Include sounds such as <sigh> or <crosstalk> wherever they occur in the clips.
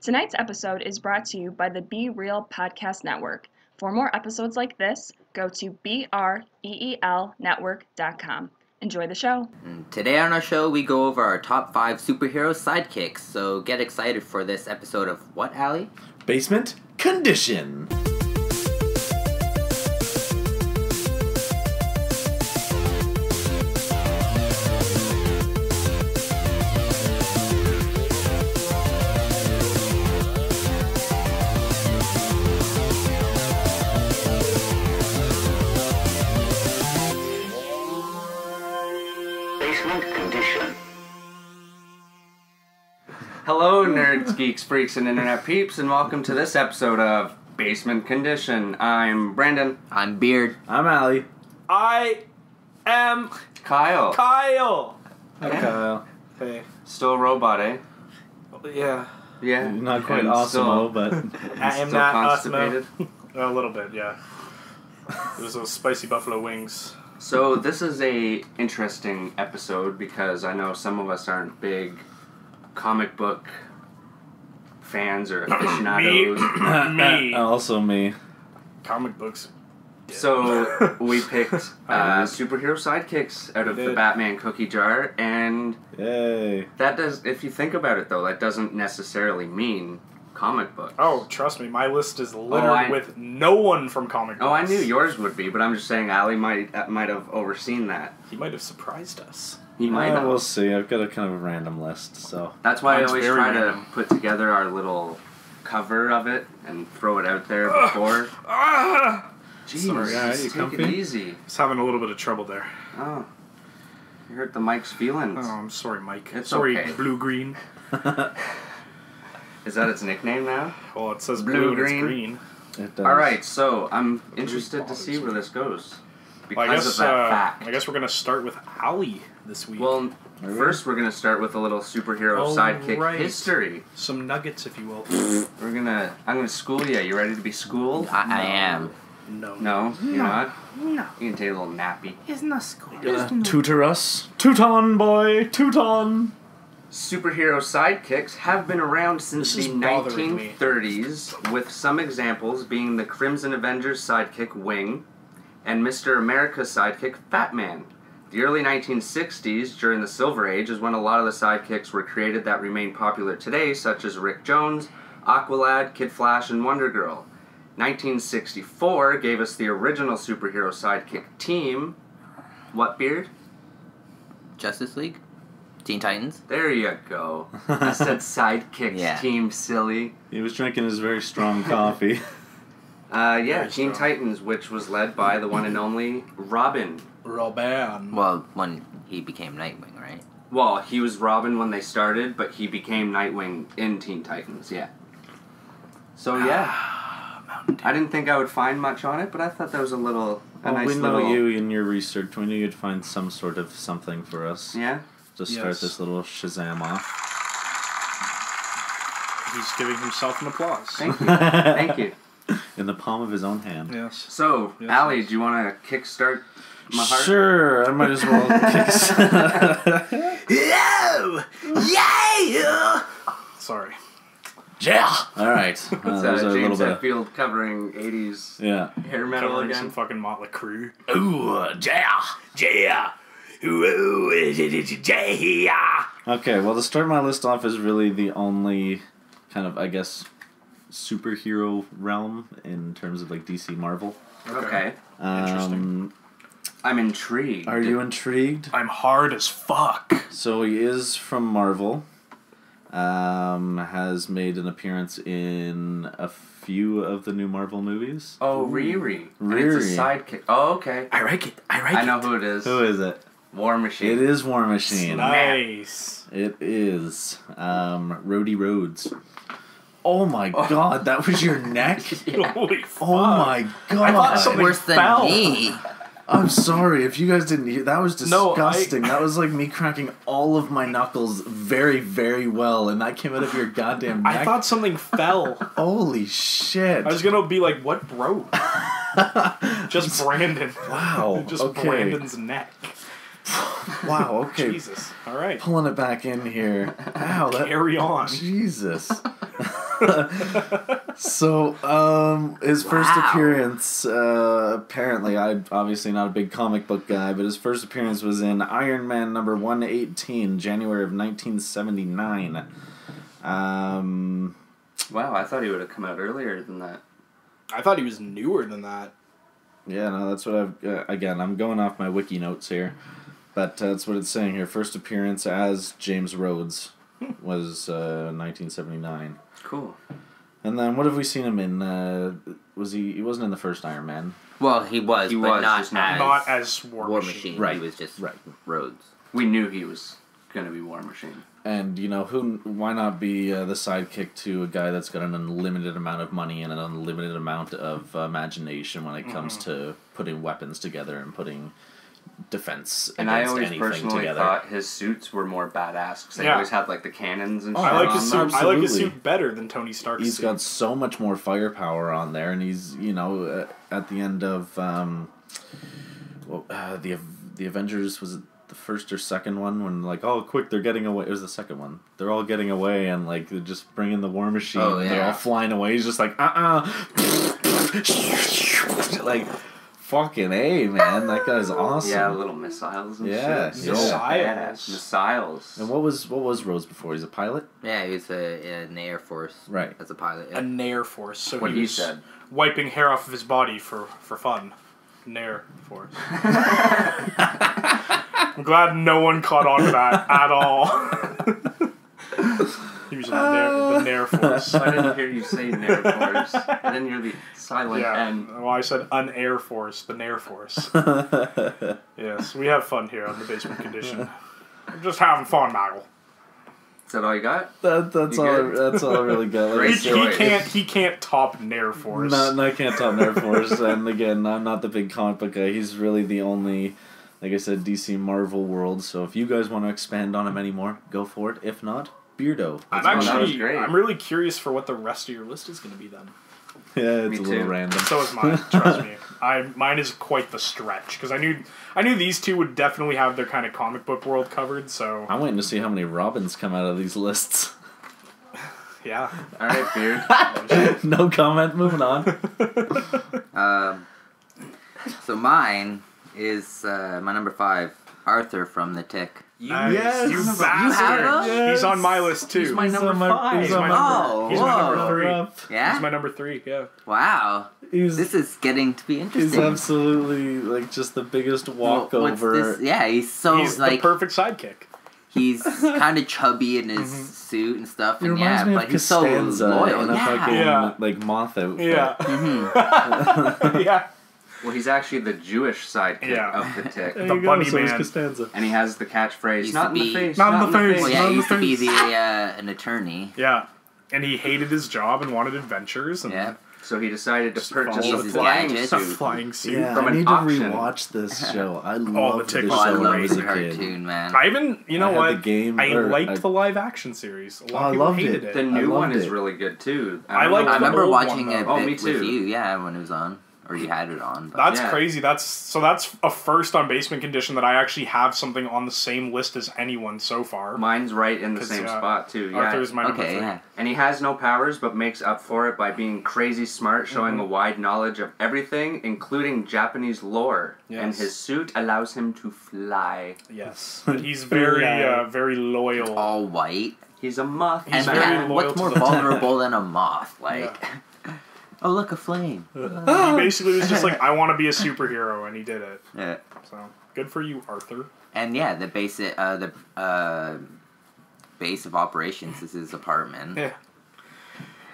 Tonight's episode is brought to you by the Be Real Podcast Network. For more episodes like this, go to E breelnetwork.com. Enjoy the show. Today on our show, we go over our top five superhero sidekicks. So get excited for this episode of What, Allie? Basement condition. Geeks, freaks, and internet peeps, and welcome to this episode of Basement Condition. I'm Brandon. I'm Beard. I'm Allie. I am Kyle. Kyle. Hi, Yeah. Kyle. Hey. Still a robot, eh? Yeah. Yeah. Not quite And awesome, still- but <laughs> I am still not constipated. awesome. <laughs> A little bit, yeah. There's those spicy buffalo wings. So this is a interesting episode because I know some of us aren't big comic book fans or <clears throat> aficionados. <clears throat> Me. also me. Comic books. So <laughs> we picked uh, superhero sidekicks out of the. Batman cookie jar, and Yay. that does. If you think about it, though, that doesn't necessarily mean comic books. Oh, trust me, my list is littered I- with no one from comic books. Oh, I knew yours would be, but I'm just saying Ali might uh, might have overseen that. He might have surprised us. He might Uh, have. we'll see. I've got a kind of a random list, so That's why Mine's I always try random. to put together our little cover of it and throw it out there before. Ah! Jeez, Sorry, alright, just you take it easy. I was having a little bit of trouble there. Oh, you hurt the mic's feelings. Oh, I'm sorry, Mike. It's sorry, okay. blue green. Is that its nickname now? Well, it says Blue, blue, green. it's green. it does. All right, so I'm interested to see where this goes because Well, I guess. of that uh, fact. I guess we're gonna start with Allie this week. Well, Are we? first we're gonna start with a little superhero Oh, sidekick right. history. some nuggets, if you will. We're gonna. I'm gonna school you. You ready to be schooled? I, I am. No. No, you're not. No. You can take a little nappy. It's not school. Gonna tutor us. Teuton boy, Teuton. Superhero sidekicks have been around since the is bothering me. 1930s, with some examples being the Crimson Avengers sidekick Wing and Mr. America's sidekick Fat Man. The early 1960s, during the Silver Age, is when a lot of the sidekicks were created that remain popular today, such as Rick Jones, Aqualad, Kid Flash, and Wonder Girl. 1964 gave us the original superhero sidekick team. What beard? Justice League? Teen Titans? There you go. I said <laughs> sidekicks Yeah. team, silly. He was drinking his very strong coffee. <laughs> Uh, yeah, Very Teen strong. Titans, which was led by the one and only Robin. Robin. Well, when he became Nightwing, right? Well, he was Robin when they started, but he became Nightwing in Teen Titans, yeah. So, yeah. I didn't think I would find much on it, but I thought that was a little. A Well, nice we know little. you in your research. We knew you'd find some sort of something for us Yeah? to start Yes. this little Shazam off. He's giving himself an applause. Thank you. Thank you. <laughs> In the palm of his own hand. Yes. So, Yes, Allie, yes. do you want to kickstart my heart? Sure, I might as well <laughs> kick. Yo! Yeah! Sorry. yeah. All right. Uh, It's there's uh, a little James bit. Of, Hetfield covering 80s yeah. hair metal Covering some fucking Motley Crue. Ooh, yeah! Yeah! Ooh, yeah! Okay. Well, to start my list off is really the only kind of, I guess, superhero realm in terms of like DC Marvel. Okay. Um, I'm intrigued. are you intrigued? I'm hard as fuck. So he is from Marvel. Um, has made an appearance in a few of the new Marvel movies. Oh, Riri. And it's a Riri. sidekick. Oh, okay. I like it. I like I know who it is. Who is it? War Machine. It is War Machine. Nice. It is um, Rhodey Rhodes. Oh my oh. god, that was your <laughs> neck? <laughs> Holy fuck. Oh my god. I thought something Worse than fell. me. <laughs> I'm sorry if you guys didn't hear. That was No, I- disgusting. that was like me cracking all of my knuckles very, very well, and that came out of your <sighs> goddamn neck. I thought something fell. Holy shit! I was gonna be like, what broke? Just Brandon. Wow, Just okay. Brandon's neck. wow. Okay. Jesus. All right. Pulling it back in here. Ow. That, Carry on. Jesus. <laughs> So, um, his first Wow. appearance, uh, apparently, I'm obviously not a big comic book guy, but his first appearance was in Iron Man number 118, January of 1979. Um, Wow, I thought he would have come out earlier than that. I thought he was newer than that. yeah, no, that's what I've, uh, again, I'm going off my wiki notes here, but uh, that's what it's saying here. First appearance as James Rhodes <laughs> was uh, 1979. Cool. And then what have we seen him in? Uh, was he? He wasn't in the first Iron Man. Well, he was, He but was, not just not- as Not as War, War Machine. Machine. Right. He was just Right. Rhodes. We knew he was gonna be War Machine. And you know who? Why not be uh, the sidekick to a guy that's got an unlimited amount of money and an unlimited amount of uh, imagination when it comes to putting weapons together and putting defense And I always anything personally together. thought his suits were more badass because they Yeah. always had like the cannons and Oh, shit I like on his them. suit. I like his suit better than Tony Stark's He's suit. got so much more firepower on there, and he's you know uh, at the end of um, well, uh, the the Avengers was it the first or second one when like oh quick they're getting away it was the second one they're all getting away and like they're just bringing the War Machine Oh, and they're all flying away he's just like uh uh <laughs> like fucking a man that guy's awesome Yeah, little missiles and Yeah, shit. yeah. Missiles. Missiles. and what was what was Rhodes before he's a pilot Yeah, he was a, in the Air Force. Right. As a pilot. Yeah. a Nair Force. So What he he was said. wiping hair off of his body for for fun. Nair Force. <laughs> I'm glad no one caught on to that at all. <laughs> he was in the Nair, the Nair Force. I didn't hear you say Nair Force. I didn't hear the silent Yeah. N. Well, I said an Air Force, the Nair Force. <laughs> yes, we have fun here on the basement condition. I'm just having fun, Michael. Is that all you got? that, that's You all good? that's all I really got like <laughs> He, he can't. He can't top Nair Force. No, no, I can't top Air Force. <laughs> and again, I'm not the big comic book guy. He's really the only, like I said, DC Marvel world. So if you guys want to expand on him anymore, go for it. If not, Beardo. I'm that was actually. great. I'm really curious for what the rest of your list is going to be then. yeah, it's Me a little too. random. So is mine. trust <laughs> me. I mine is quite the stretch because I knew I knew these two would definitely have their kind of comic book world covered. So I'm waiting to see how many Robins come out of these lists. yeah, All right, Beard. <laughs> no comment. Moving on. <laughs> Um, so mine is uh, my number five, Arthur from The Tick. Nice. Yes. you You bastard. have him? He's on my list too. He's my number on my- five. he's He's my my- number. Oh, he's my number three. Yeah? He's my number three. Yeah. wow. He's, This is getting to be interesting. he's absolutely like just the biggest Well, what's walkover. this? Yeah, he's so He's like the perfect sidekick. he's <laughs> kind of chubby in his suit and stuff, and yeah, me but of he's so loyal. in a yeah. fucking Yeah. like moth outfit. Yeah. Mhm. <laughs> yeah. <laughs> Well, he's actually the Jewish sidekick Yeah. of the Tick. There The you go, bunny so is man. Costanza. And he has the catchphrase, Used not to in the be- face, Not in not the in the face. Well, yeah, he used the to be the uh, an attorney. Yeah. And he hated his job and wanted adventures and Yeah. So he decided to purchase follow a Uses flying gadgets. a suit. flying suit. Yeah, from I an need to auction. rewatch this <laughs> show. I the love Tick this was Oh, I show when I love was the a kid. cartoon, man. I even, you know I had what? the game, I or liked I- the live action series. A lot I of people loved hated it. it. The new loved one is it. really good too. I don't like know I the remember old watching one, it though. Oh, me bit with too. you, yeah, when it was on, or you had it on. But That's Yeah. crazy. That's so. That's a first on basement condition that I actually have something on the same list as anyone so far. Mine's right in the same yeah, spot too. Yeah. Arthur's my number okay, three. yeah. And he has no powers, but makes up for it by being crazy smart, showing Mm-hmm. a wide knowledge of everything, including Japanese lore. And his suit allows him to fly. Yes, <laughs> but he's very, Yeah. uh, very loyal. all white. He's a moth. He's and very yeah, loyal what's to more the- <laughs> vulnerable than a moth? Like, oh look, a flame. <laughs> He basically was just like, <laughs> I want to be a superhero, and he did it. Yeah. So good for you, Arthur. And yeah, the base, uh, the uh, base of operations is his apartment. Yeah.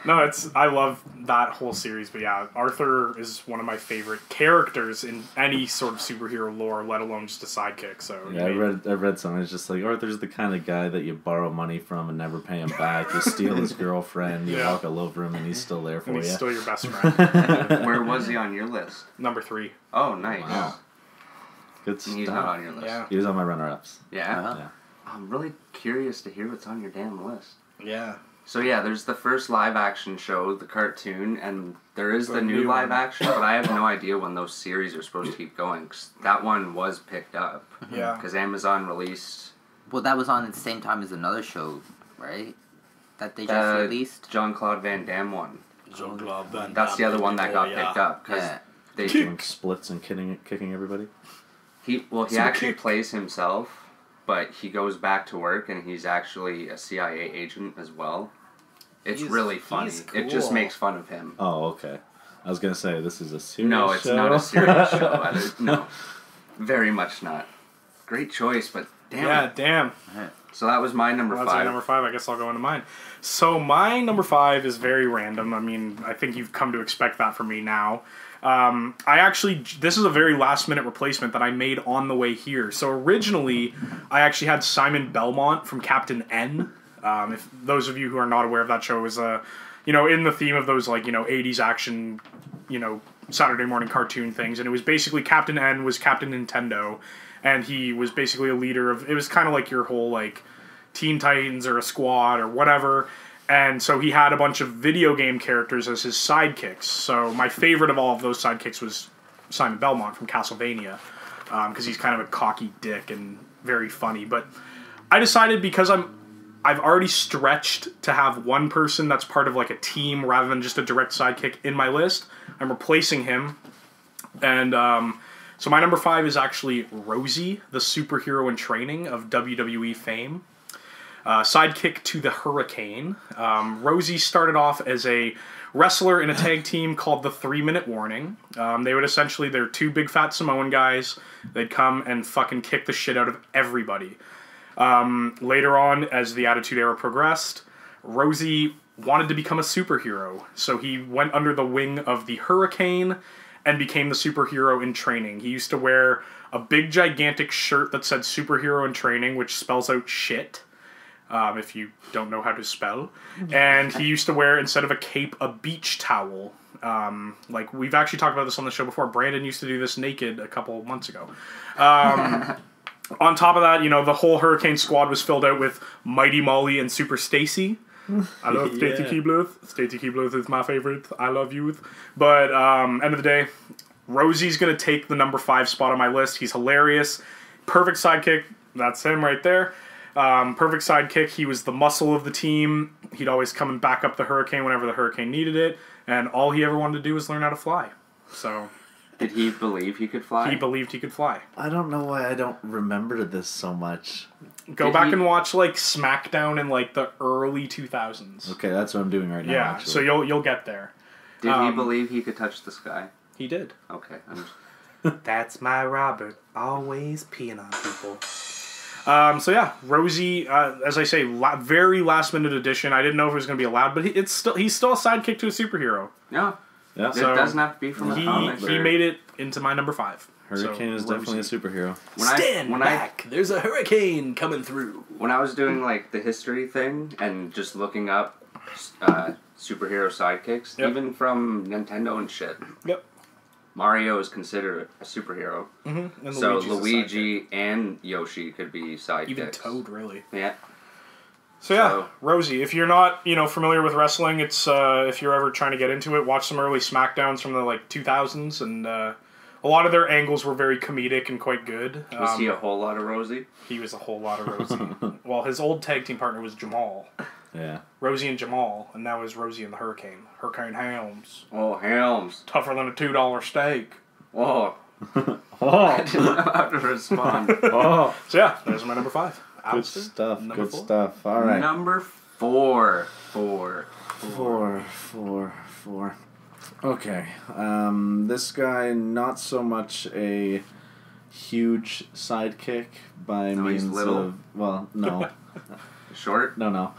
No, it's I love that whole series, but yeah, Arthur is one of my favorite characters in any sort of superhero lore, let alone just a sidekick. So he Yeah, I made- read I read something. It's just like Arthur's the kind of guy that you borrow money from and never pay him back. You steal his <laughs> girlfriend, you Yeah. walk all over him, and he's still there for and you. he's still your best friend. <laughs> Where was he on your list? Number three. Oh, nice. Wow. Good stuff. he's not on your list. Yeah. He was on my runner-ups. Yeah? Uh-huh. Yeah. I'm really curious to hear what's on your damn list. Yeah. So yeah, there's the first live action show, the cartoon, and there is the, The new new live one. action, but I have no idea when those series are supposed to keep going. 'cause that one was picked up Yeah. because Amazon released. Well, that was on at the same time as another show, right? that they just Uh, released. John Claude Van Damme one. Jean-Claude Van Damme. That's the other one that got oh, yeah. picked up because Yeah. they Doing splits and kicking kicking everybody. he well he Super actually kick. plays himself, but he goes back to work and he's actually a CIA agent as well. It's He's- really funny. he's It just cool. makes fun of him. Oh, okay. I was gonna say this is a serious. No, it's show. not a serious show. <laughs> I don't- No, very much not. Great choice, but damn. Yeah, it. damn. So that was my number Well, that's your five. number five. I guess I'll go into mine. So my number five is very random. I mean, I think you've come to expect that from me now. Um, I actually, this is a very last minute replacement that I made on the way here. So originally, I actually had Simon Belmont from Captain N. Um, if those of you who are not aware of that show is a, you know, in the theme of those like you know '80s action, you know, Saturday morning cartoon things, and it was basically Captain N was Captain Nintendo, and he was basically a leader of. It was kind of like your whole like Teen Titans or a squad or whatever. And so he had a bunch of video game characters as his sidekicks. So my favorite of all of those sidekicks was Simon Belmont from Castlevania, because he's kind of a cocky dick and very funny. But I decided because I'm I've already stretched to have one person that's part of like a team rather than just a direct sidekick in my list. I'm replacing him, and um, so my number five is actually Rosey, the superhero in training of WWE fame. Uh, sidekick to the Hurricane. Um, Rosey started off as a wrestler in a tag <sighs> team called the Three Minute Warning. Um, they would essentially, they're two big fat Samoan guys. They'd come and fucking kick the shit out of everybody. Um, later on, as the Attitude Era progressed, Rosey wanted to become a superhero. So he went under the wing of the Hurricane and became the superhero in training. He used to wear a big, gigantic shirt that said superhero in training, which spells out shit um, if you don't know how to spell. And he used to wear, instead of a cape, a beach towel. Um, like, we've actually talked about this on the show before. Brandon used to do this naked a couple months ago. Um, <laughs> on top of that, you know, the whole Hurricane squad was filled out with Mighty Molly and Super Stacy. I love <laughs> Stacy Yeah. Keebluth. Stacy Keebluth is my favorite. I love youth. But um, end of the day, Rosey's gonna take the number five spot on my list. He's hilarious, perfect sidekick. That's him right there. Um, perfect sidekick. He was the muscle of the team. He'd always come and back up the hurricane whenever the hurricane needed it, and all he ever wanted to do was learn how to fly. So Did he believe he could fly? he believed he could fly. I don't know why I don't remember this so much. Go Did back he- and watch like SmackDown in like the early two thousands. Okay, that's what I'm doing right now. Yeah, actually. so you'll you'll get there. Did um, he believe he could touch the sky? He did. Okay. I'm <laughs> just, That's my Robert, always peeing on people. Um, so yeah, Rosey, uh, as I say, la- very last minute addition. I didn't know if it was going to be allowed, but he, it's still he's still a sidekick to a superhero. yeah. yeah. It doesn't have to be from the He comics. he made it into my number five. Hurricane So, is definitely a superhero. when I, when I There's a hurricane coming through. when I was doing like the history thing and just looking up uh, superhero sidekicks, Yep. even from Nintendo and shit, Yep. Mario is considered a superhero. Mm-hmm. And so Luigi's a. Luigi and Yoshi could be sidekicks. even Toad, really. Yeah. So yeah, So- Rosey. If you're not, you know, familiar with wrestling, it's uh, if you're ever trying to get into it, watch some early Smackdowns from the like 2000s, and uh, a lot of their angles were very comedic and quite good. Was Um, he a whole lot of Rosey? he was a whole lot of Rosey. <laughs> well, his old tag team partner was Jamal, Yeah. Rosey and Jamal, and now is Rosey and the Hurricane. Hurricane Helms, Oh, Helms. tougher than a two dollar steak. Oh, <laughs> oh. <laughs> I didn't know how to respond. <laughs> oh. So yeah, there's my number five. Good Alistair, stuff. Good four. stuff. All right. Number four. Four. Four, four, four. Okay. Um, this guy, not so much a huge sidekick by No, he's means little? of well, no, Short. no, no.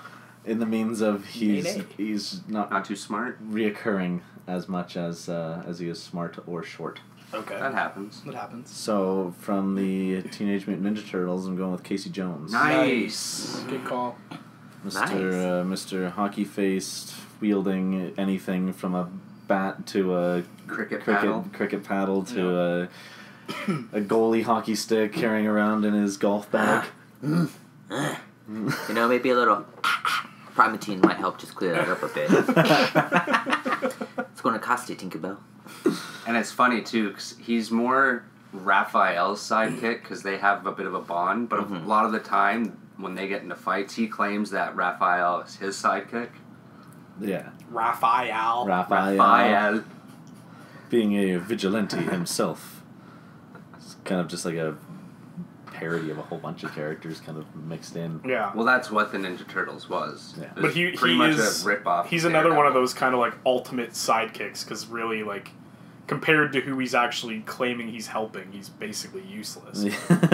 In the means of he's Nay, nay. he's not Not too smart. reoccurring as much as uh, as he is smart or short. Okay, That happens. that happens. So from the Teenage Mutant Ninja Turtles, I'm going with Casey Jones. Nice. Good call. Mr. Nice. Uh, Mr. Hockey faced, wielding anything from a bat to a Cricket, cricket paddle. cricket paddle to a a goalie hockey stick carrying around in his golf bag. <laughs> You know, maybe a little Primatene might help just clear that up a bit. <laughs> it's going to cost you, Tinkerbell. And it's funny too, because he's more Raphael's sidekick because they have a bit of a bond. But a mm-hmm. lot of the time, when they get into fights, he claims that Raphael is his sidekick. Yeah. Raphael. Raphael, Raphael. being a vigilante himself. It's kind of just like a parody of a whole bunch of characters kind of mixed in. yeah. Well, that's what the Ninja Turtles was. Yeah. But he, pretty he much is a rip-off. he's of another one of those kind of like ultimate sidekicks because really like compared to who he's actually claiming he's helping he's basically useless <laughs>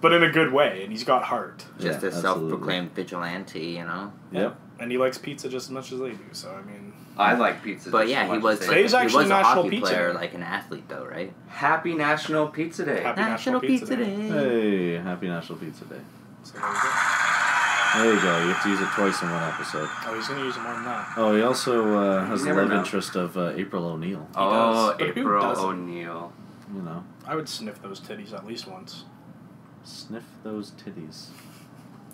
but in a good way and he's got heart Just Yeah, a absolutely. self-proclaimed vigilante, you know. yep. and he likes pizza just as much as they do so i mean I like pizza. But yeah, as he was as like, Today's he actually was a National hockey Pizza player, Day. like an athlete, though, right? Happy National Pizza Day. Happy National Pizza Day. Hey, happy National Pizza Day. so there you go. There you go. You have to use it twice in one episode. oh he's gonna use it more than that Oh, he also uh, has the love know. interest of uh, April O'Neil. Oh, <laughs> does, April doesn't? O'Neil. You know, i would sniff those titties at least once sniff those titties.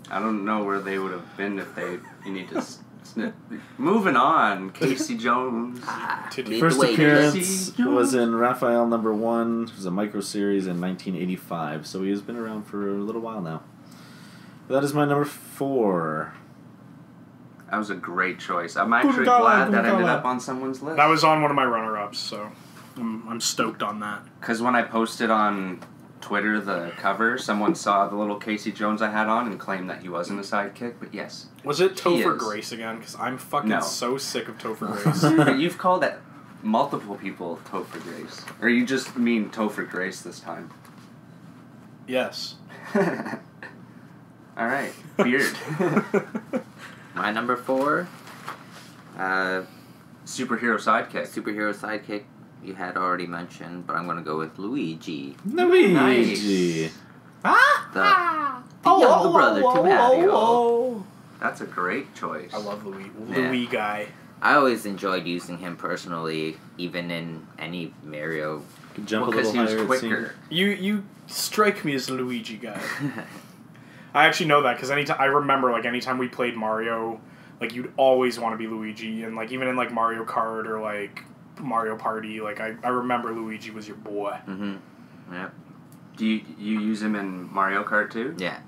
I don't know where they would have been if they. You need to s- snip. <laughs> Moving on, Casey <laughs> Jones. Ah, First appearance Jesse. was in Raphael number one. It was a micro series in 1985, so he has been around for a little while now. That is my number four. That was a great choice. I'm actually glad that ended up on someone's list. that was on one of my runner-ups so i'm, I'm stoked on that Because when I posted on Twitter the cover, someone saw the little Casey Jones I had on and claimed that he wasn't a sidekick. But yes, was it He topher grace again because i'm fucking No. so sick of topher <laughs> grace but you've called that multiple people Topher Grace, or you just mean Topher Grace this time. yes <laughs> All right, beard, <laughs> My number four, uh, superhero sidekick. superhero sidekick. You had already mentioned, but I'm gonna go with Luigi, Luigi. ah, the, the younger brother to Mario. That's a great choice. I love Louis. Yeah. Louis guy. I always enjoyed using him personally, even in any Mario. Could jump Well, a little he higher. it quicker. You you strike me as a Luigi guy. <laughs> I actually know that because anytime I remember like anytime we played Mario, like you'd always want to be Luigi, and like even in like Mario Kart or like Mario Party, like I, I remember Luigi was your boy. hmm Yep. Do you you use him in Mario Kart too? Yeah,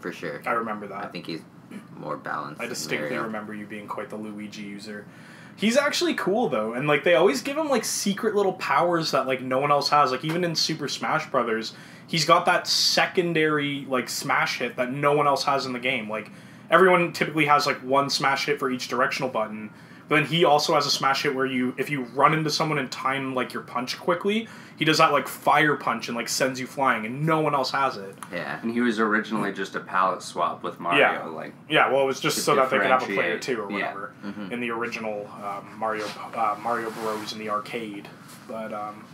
for sure. I remember that. I think he's more balanced. I than distinctly Mario. remember you being quite the Luigi user. He's actually cool though, and like they always give him like secret little powers that like no one else has. Like even in Super Smash Brothers, he's got that secondary like smash hit that no one else has in the game. Like everyone typically has like one smash hit for each directional button. But then he also has a smash hit where you if you run into someone and time like your punch quickly, he does that like fire punch and like sends you flying and no one else has it. Yeah. And he was originally just a palette swap with Mario. Yeah. Like Yeah, well, it was just so that they could have a player too, or yeah. whatever, Mhm. in the original um, Mario uh, Mario Bros. in the arcade. But um,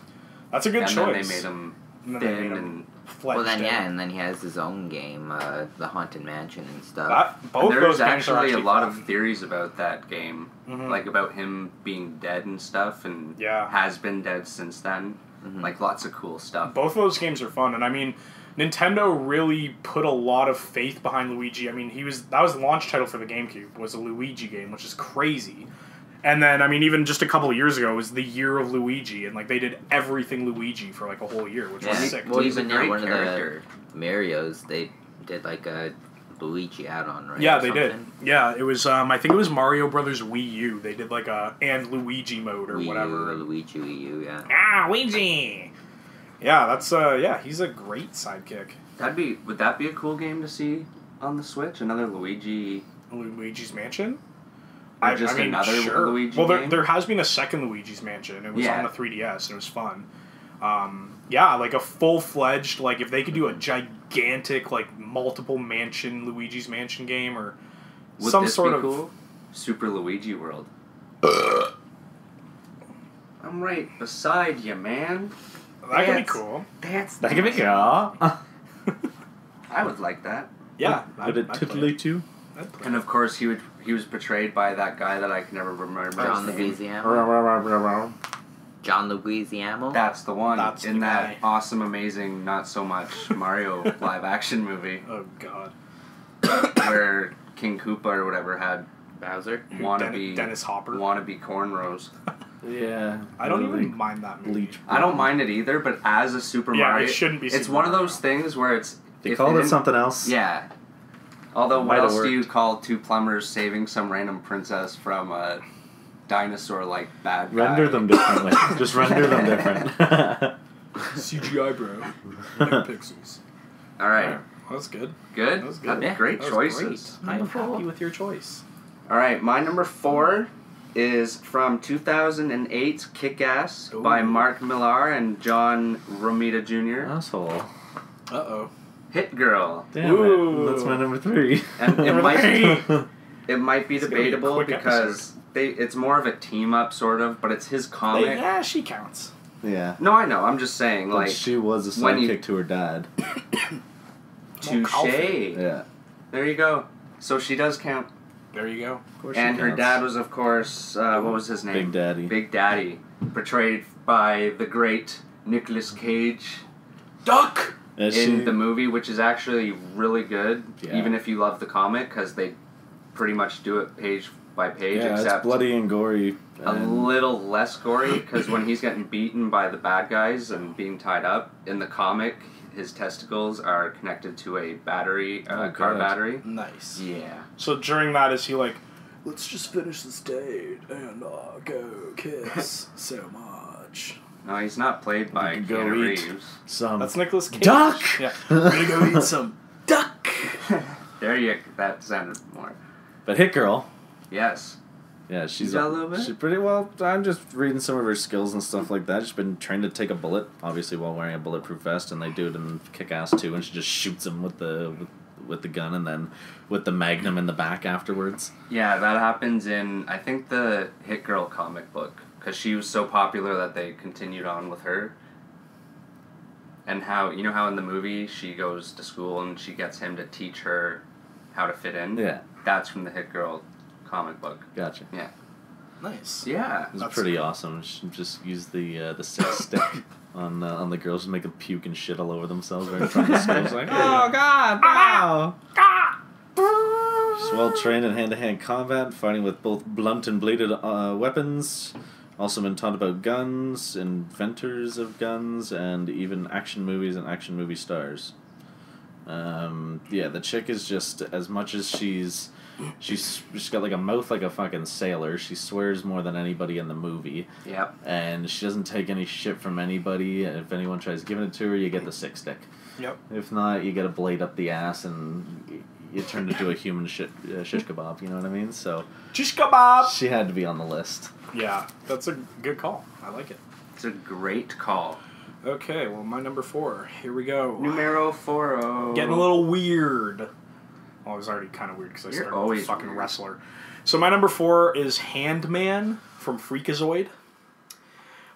that's a good and choice. then they made him And then they thin and Well, then out. yeah, and then he has his own game, uh, the Haunted Mansion and stuff. That, both there's those games actually, are actually a lot fun. of theories about that game, Mhm. like about him being dead and stuff, and Yeah. has been dead since then. Mhm. Like lots of cool stuff. Both of those games are fun, and I mean, Nintendo really put a lot of faith behind Luigi. I mean, he was that was the launch title for the GameCube was a Luigi game, which is crazy. And then, I mean, even just a couple of years ago was the year of Luigi, and like they did everything Luigi for like a whole year, which yeah. was sick. Well, a even yeah, great one character. of the Mario's, they did like a Luigi add-on, right? Yeah, they did. Yeah, it was. Um, I think it was Mario Brothers Wii U. They did like a and Luigi mode or Wii U, whatever. Luigi Wii U, yeah. Ah, Luigi. Yeah, that's uh, yeah, he's a great sidekick. That'd be would that be a cool game to see on the Switch? Another Luigi. Luigi's Mansion. Or just another Luigi Well, there, game? there has been a second Luigi's Mansion. It was Yeah. on the 3DS and it was fun. Um, yeah, like a full fledged like if they could do a gigantic like multiple mansion Luigi's Mansion game or Would some this sort be of cool? Super Luigi World. <coughs> I'm right beside you, man. that could be cool. That's That could be cool. <laughs> I would like that. Yeah, Would it I'd play titillate you? I'd play And of course, he would. He was portrayed by that guy that I can never remember. John his name. Leguizamo. John Leguizamo. That's the one That's in the that guy. awesome, amazing, not so much <laughs> Mario live action movie Oh god. where King Koopa or whatever had Bowser. wannabe Dennis Hopper. wannabe cornrows. <laughs> Yeah. I don't really even mind that movie. bleach. I don't mind it either, but as a Super Yeah, it shouldn't be It's Super one of those things where it's They called it something else. Yeah, Although, what Might have else do you call two plumbers saving some random princess from a dinosaur-like bad guy? Render them differently. Just render them different. <laughs> CGI, bro. Like <laughs> pixels. All right, That's good. good. That was good. That's great That choices. great. I'm happy with your choice. All right, my number four is from 2008, Kick Ass by Mark Millar and John Romita Jr. Asshole. Uh oh. Hit Girl. Damn Ooh. it. That's my number three. And it might Hey. <laughs> it might be It's gonna be a debatable because they it's more of a team up sort of, but it's his comic. yeah, she counts. yeah. No, I know. I'm just saying, But like she was a when you- sidekick to her dad. <coughs> touche. Yeah. There you go. So she does count. There you go. Of course she And her counts. dad was, of course, uh, what was his name? Big Daddy. Big Daddy, portrayed by the great Nicolas Cage Duck. Is in she- the movie, which is actually really good, Yeah. even if you love the comic, because they pretty much do it page by page, yeah, except it's bloody and gory. a little less gory. Because when he's getting beaten by the bad guys and being tied up in the comic, his testicles are connected to a battery, uh, Oh, car battery. Nice. Yeah. So during that, is he like? Let's just finish this date and uh, go kiss so much. No, he's not played by can go Keanu eat. Reeves. Some That's Nicolas Cage. duck. Yeah. <laughs> We're gonna go eat <laughs> some duck. <laughs> There you. That sounded more. But Hit Girl. Yes. Yeah, she's got a little bit? She's pretty well. I'm just reading some of her skills and stuff like that. She's been trained to take a bullet, obviously while wearing a bulletproof vest, and they do it in Kick Ass too. And she just shoots him with the with, with the gun, and then with the magnum in the back afterwards. Yeah, that happens in I think the Hit Girl comic book because she was so popular that they continued on with her. And how you know how in the movie she goes to school and she gets him to teach her how to fit in. Yeah, That's from the Hit Girl comic book. gotcha. Yeah. Nice. Yeah. It was That's pretty awesome. She just used the uh, the sick <laughs> stick on uh, on the girls, to make them puke and shit all over themselves right in front of the school. It's like, <laughs> oh god, <laughs> wow. She's well trained in hand to hand combat, fighting with both blunt and bladed uh, weapons. Also been taught about guns, inventors of guns, and even action movies and action movie stars. Um, yeah, the chick is just as much as she's she's she's got like a mouth like a fucking sailor. She swears more than anybody in the movie, Yep. and she doesn't take any shit from anybody. And if anyone tries giving it to her, you get the sick stick. Yep. If not, you get a blade up the ass and y- you turn into a human shit, uh, shish kebab. You know what I mean? So Shish kebab. she had to be on the list. Yeah, that's a good call. I like it. It's a great call. Okay, well, my number four. Here we go. Numero four. Getting a little weird. Well, it was already kind of weird because I You're started with a fucking weird. wrestler. So my number four is Handman from Freakazoid.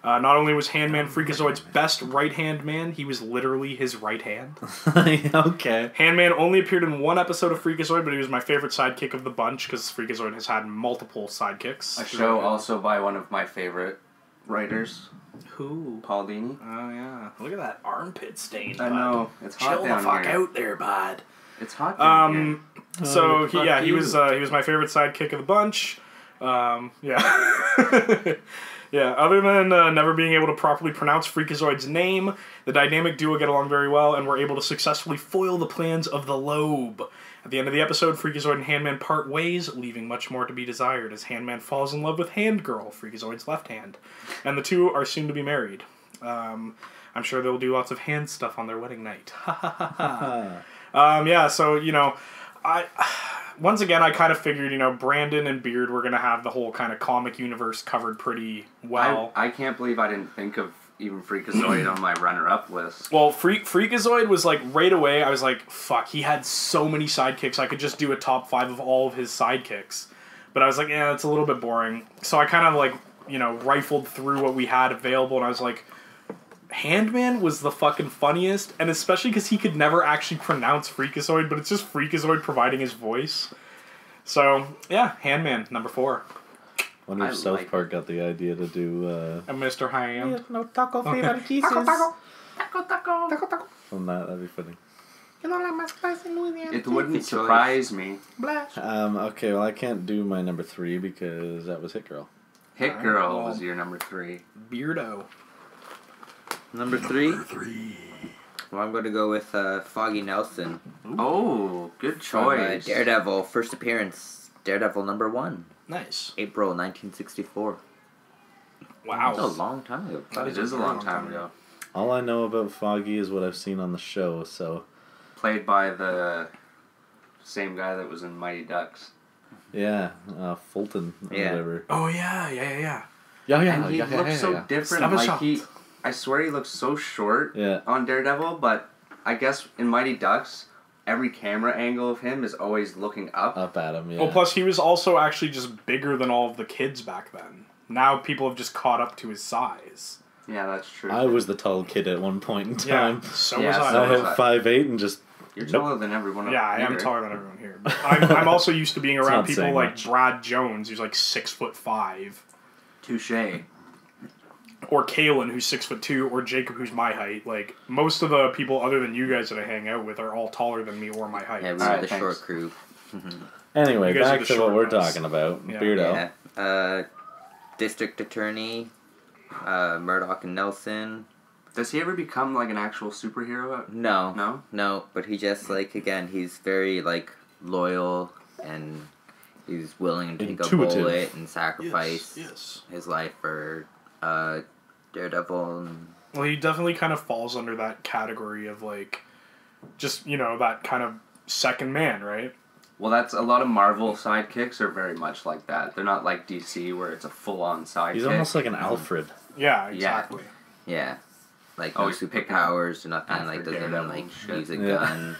Uh, not only was Handman Freakazoid's best right hand man, he was literally his right hand. <laughs> okay. Handman only appeared in one episode of Freakazoid, but he was my favorite sidekick of the bunch because Freakazoid has had multiple sidekicks. A show also by one of my favorite writers, Who? Paul Dini. Oh yeah, look at that armpit stain. I bud. know it's hot Chill the fuck here. out there, bud. It's hot down here. Um, so he, fuck yeah, he was uh, he was my favorite sidekick of the bunch. Um, yeah, <laughs> <laughs> yeah. Other than uh, never being able to properly pronounce Freakazoid's name, the dynamic duo get along very well and were able to successfully foil the plans of the Lobe. At the end of the episode, Freakazoid and Handman part ways, leaving much more to be desired as Handman falls in love with Handgirl, Freakazoid's left hand, and the two are soon to be married. Um, I'm sure they'll do lots of hand stuff on their wedding night. <laughs> <laughs> Um, yeah, so you know, I once again I kind of figured you know Brandon and Beard were gonna have the whole kind of comic universe covered pretty well. I, I can't believe I didn't think of even Freakazoid on my runner-up list. well, Freak Freakazoid was like right away. I was like, fuck, he had so many sidekicks. I could just do a top five of all of his sidekicks. But I was like, yeah, it's a little bit boring. So I kind of like you know rifled through what we had available, and I was like. Handman was the fucking funniest, and especially because he could never actually pronounce Freakazoid, but it's just Freakazoid providing his voice. So yeah, Handman number four, Wonder if I South like Park got the idea to do uh, and Mr. Hand. no taco flavor pieces. taco. From that, that'd be funny. It wouldn't surprise me. Um, okay, well, I can't do my number three because that was Hit Girl. Hit Girl was your number three. Beardo. Number three. Well, I'm going to go with uh, Foggy Nelson Oh, good from uh, choice. Daredevil. First appearance, Daredevil number one, Nice. April 1964. Wow. That's a long time ago. That is a long time ago. All I know about Foggy is what I've seen on the show. So Played by the same guy that was in Mighty Ducks. yeah, uh, Fulton or Yeah. whatever. Oh yeah, yeah, yeah, yeah. Yeah, yeah, and he yeah, yeah, looks yeah, so yeah. different. Have Like he, I swear he looks so short Yeah. on Daredevil, but I guess in Mighty Ducks, every camera angle of him is always looking up. Up at him. Yeah. Well, plus he was also actually just bigger than all of the kids back then. Now people have just caught up to his size. Yeah, that's true. I was the tall kid at one point in time. Yeah. time. So Yeah, was so I. I was hit I. five eight and just You're Nope. taller than everyone. Yeah, I am taller than everyone here. <laughs> But I'm, I'm also used to being around people like much. Brad Jones, who's like six foot five, Touche. Or Kalen, who's six foot two, or Jacob, who's my height. Like most of the people other than you guys that I hang out with are all taller than me or my height. Yeah, we Alright, were the thanks. short crew. <laughs> anyway. You guys are Back to what we're ones. talking about. Yeah. Beardo. Yeah. Uh, District Attorney, uh, Murdock and Nelson. Does he ever become like an actual superhero? No. No. No, but he just like again, he's very like loyal and he's willing to take a bullet and sacrifice yes. his life for uh, Daredevil. And, Well, he definitely kind of falls under that category of like, just you know that kind of second man, right? Well, that's a lot of Marvel sidekicks are very much like that. They're not like DC where it's a full-on sidekick. He's almost like an Alfred. Yeah, exactly. yeah, like Oh, no he's picking superpowers or nothing. after Like doesn't Daredevil like shit. use a Yeah. gun.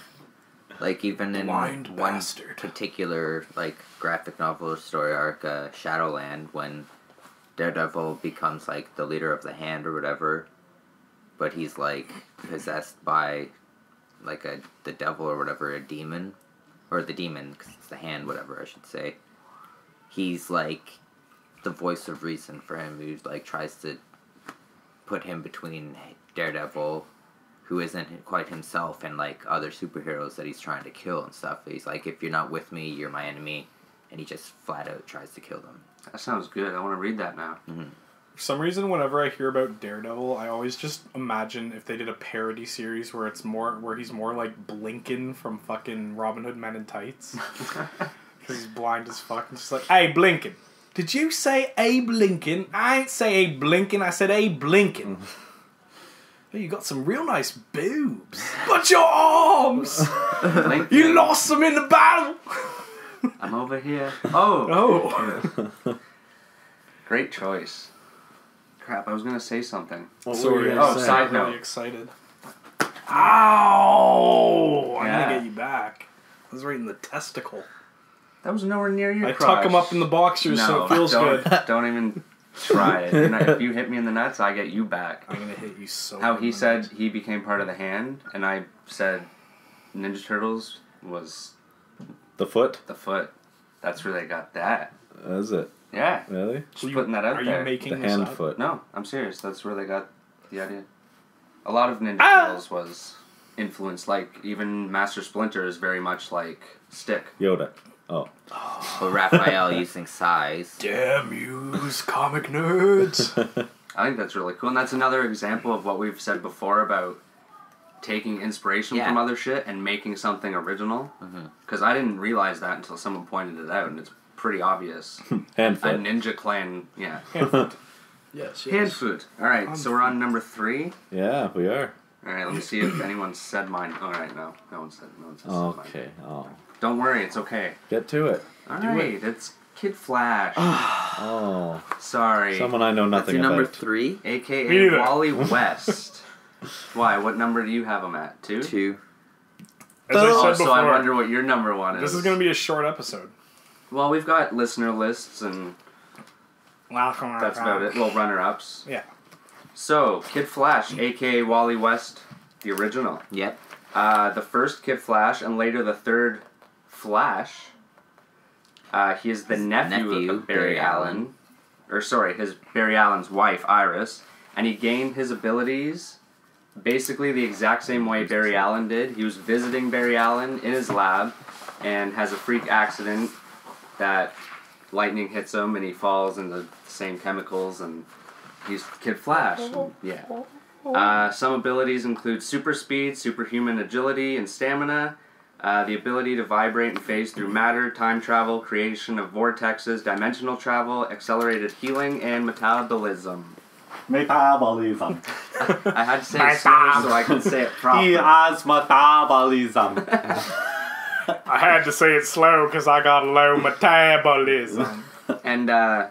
Like even in Blind one bastard. particular like graphic novel story arc, uh, Shadowland, when Daredevil becomes like the leader of the Hand or whatever, but he's like possessed by like a the devil or whatever, a demon, or the demon 'cause it's the Hand, whatever I should say. He's like the voice of reason for him, who like tries to put him between Daredevil who isn't quite himself and like other superheroes that he's trying to kill and stuff. He's like, if you're not with me, you're my enemy, and he just flat out tries to kill them. That sounds good. I want to read that now. Mm-hmm. For some reason, whenever I hear about Daredevil, I always just imagine if they did a parody series where it's more where he's more like Blinkin from fucking Robin Hood Men in Tights. <laughs> 'Cause he's blind as fuck and just like, hey Blinkin, did you say Abe Lincoln? I ain't say Abe Blinkin, I said Abe Blinkin. Mm-hmm. Hey, you got some real nice boobs. But your arms—you <laughs> <laughs> lost them in the battle! I'm over here. Oh, Oh. <laughs> great choice. Crap, I was gonna say something. What So were you we're gonna oh, say? side really excited. Ow! I'm Yeah. gonna get you back. I was right in the testicle. That was nowhere near your I crotch. tuck them up in the boxers so No, it feels don't, good. <laughs> Don't even try it. You're if you hit me in the nuts, I get you back. I'm gonna hit you so. How he said nuts. he became part of the hand, and I said Ninja Turtles was The foot. the foot. That's where they got that. Is it Yeah, really? just you- putting that out Are there. you making The this hand up? foot. No, I'm serious. That's where they got the idea. A lot of Ninja Ah! Turtles was influenced. Like even Master Splinter is very much like Stick. Yoda. Oh, <laughs> But Raphael using size. Damn you, comic nerds! <laughs> I think that's really cool, and that's another example of what we've said before about taking inspiration Yeah. from other shit and making something original. Mm-hmm. Because I didn't realize that until someone pointed it out, and it's pretty obvious. <laughs> hand A. Ninja Clan, yeah. <laughs> yes, Hand food. All right, so we're on number three. yeah, we are. All right, let me see if anyone said mine. All right, no, no one said. No one said mine. Okay. Oh, Don't worry, it's okay. get to it. All right, it's Kid Flash. Oh, <sighs> Sorry, someone I know That's nothing your number three, aka. Wally West. Why? What number do you have them at? Two. two. As I Oh, said so I wonder what your number one is. this is gonna be a short episode. Well, we've got listener lists, and that's about it. Well, runner ups. Yeah. So, Kid Flash, aka Wally West, the original. Yep. Uh, the first Kid Flash, and later the third Flash. Uh, he is the nephew, nephew, of Barry, Barry Allen. Allen. Or, sorry, his Barry Allen's wife, Iris. And he gained his abilities basically the exact same way Barry Allen did. He was visiting Barry Allen in his lab and has a freak accident that lightning hits him and he falls into the same chemicals and he's Kid Flash. And, yeah. Uh, some abilities include super speed, superhuman agility, and stamina. Uh, the ability to vibrate and phase through matter, time travel, creation of vortexes, dimensional travel, accelerated healing, and metabolism. Metabolism. I had to say it slow so I can say it properly. He has metabolism. I had to say it slow because I got low metabolism. And uh,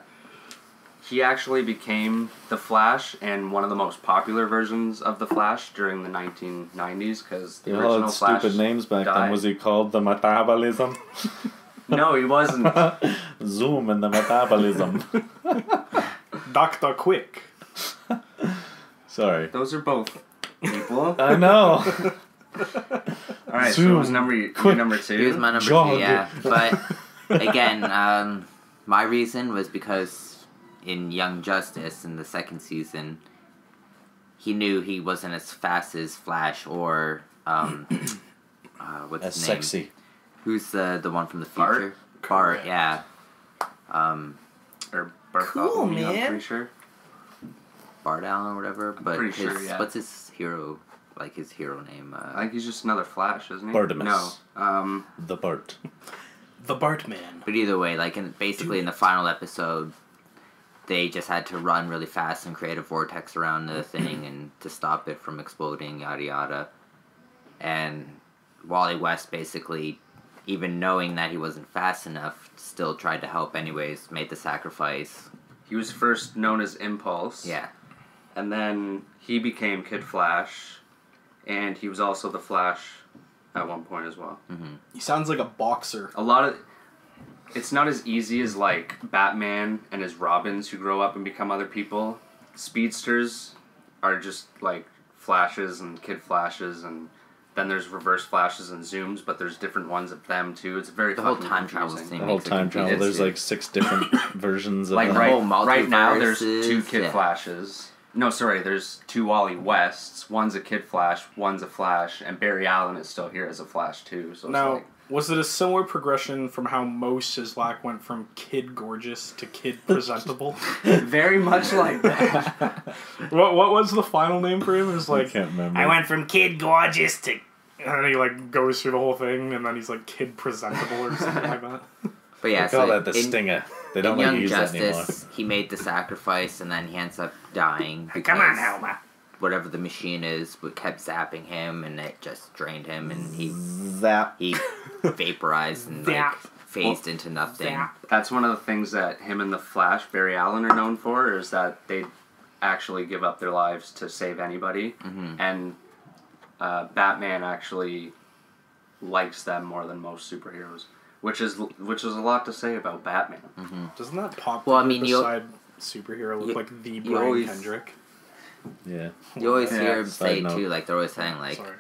he actually became the Flash and one of the most popular versions of the Flash during the 1990s because the They all original had Flash. stupid names back then. Was he called the metabolism? <laughs> No, he wasn't. <laughs> Zoom and the metabolism. <laughs> Doctor Quick. <laughs> Sorry. Those are both people. <laughs> I know. <laughs> All right, so it was number your number two. He was my number Jog. two, yeah. But again, um, my reason was because in Young Justice in the second season, he knew he wasn't as fast as Flash or um, <clears throat> uh, what's That's his name? sexy. Who's the the one from the Bart? future? Bart, yeah. Um, or Bartholomew, Cool, I'm man. pretty sure. Bart Allen or whatever. But pretty his sure, yeah. what's his hero? Like his hero name? Uh, I think he's just another Flash, isn't he? Bartimus. No. Um, The Bart. The Bartman. But either way, like in basically in the final episode, they just had to run really fast and create a vortex around the thing and to stop it from exploding, yada yada. And Wally West basically, even knowing that he wasn't fast enough, still tried to help anyways, made the sacrifice. he was first known as Impulse. Yeah. And then he became Kid Flash, and he was also the Flash at one point as well. Mm-hmm. He sounds like a boxer. A lot of it's not as easy as like Batman and his Robins who grow up and become other people. Speedsters are just like flashes and kid flashes and then there's reverse flashes and zooms, but there's different ones of them too. It's very The whole time travel thing. The whole time travel. There's like six different <coughs> versions of Like them. the right, whole right now, there's two Kid yeah. Flashes. No, sorry, there's two Wally Wests. One's a Kid Flash, one's a Flash, and Barry Allen is still here as a Flash too. So it's Now, like, was it a similar progression from how Moe Szyslak went from kid gorgeous to kid presentable? <laughs> very much like that. <laughs> what what was the final name for him? It was I can't remember. I went from kid gorgeous to and then he like goes through the whole thing and then he's like kid presentable or something like that. But yeah, They call so that the in, stinger. They don't like Young use that anymore. Justice, he made the sacrifice and then he ends up dying. Come on, because- Helma. whatever the machine is would kept zapping him and it just drained him and he Zap. he <laughs> vaporized and like Zap. phased into nothing. Zap. That's one of the things that him and the Flash, Barry Allen, are known for is that they actually give up their lives to save anybody, Mhm. and uh, Batman actually likes them more than most superheroes, which is which is a lot to say about Batman. Mm-hmm. Doesn't that pop Well, I mean, you- beside superhero look you- like the you Brian always- Kendrick? Yeah. You always Yeah, hear him say note. too, like they're always saying like Sorry.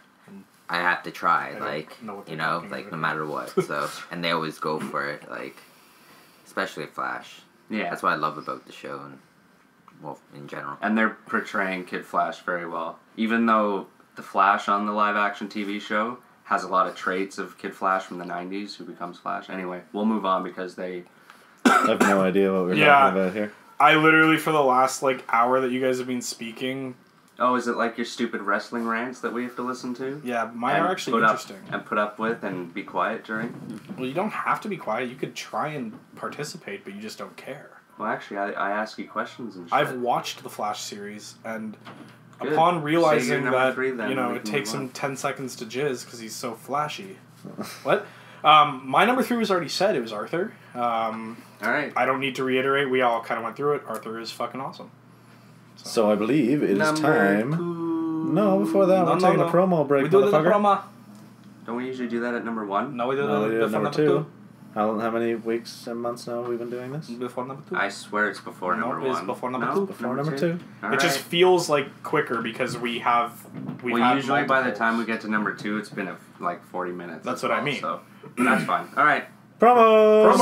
I have to try, I like know you know, like about. no matter what. <laughs> So and they always go for it, like especially Flash. Yeah, That's what I love about the show and well in general. and they're portraying Kid Flash very well, even though the Flash on the live action TV show has a lot of traits of Kid Flash from the '90s, who becomes Flash. Anyway, we'll move on because they I have no idea what we're Yeah. talking about here. I literally for the last like hour that you guys have been speaking, Oh, is it like your stupid wrestling rants that we have to listen to? yeah, mine are actually put up- interesting. and put up with and be quiet during? Well, you don't have to be quiet. You could try and participate, but you just don't care. Well, actually, I, I ask you questions and shit. I've watched the Flash series, and Good. upon realizing your that three, then, you know it takes him on. ten seconds to jizz because he's so flashy. <laughs> what? Um, my number three was already said. It was Arthur. Um, All right. I don't need to reiterate. We all kind of went through it. Arthur is fucking awesome. So I believe it is Number time. two. No, before that, No, we're no, taking no. a promo break, we do it in the motherfucker. promo. Don't we usually do that at number one? No, we do No, it we did before number number two. How, how many weeks and months now we've we been doing this? Before number two. I swear it's before No, number it's one. before number No? two. Before number two. All it just feels like quicker because we have. We've well, had usually by the time we get to number two, it's been a, like 40 minutes. That's as what I mean. So that's fine. All right. Promo.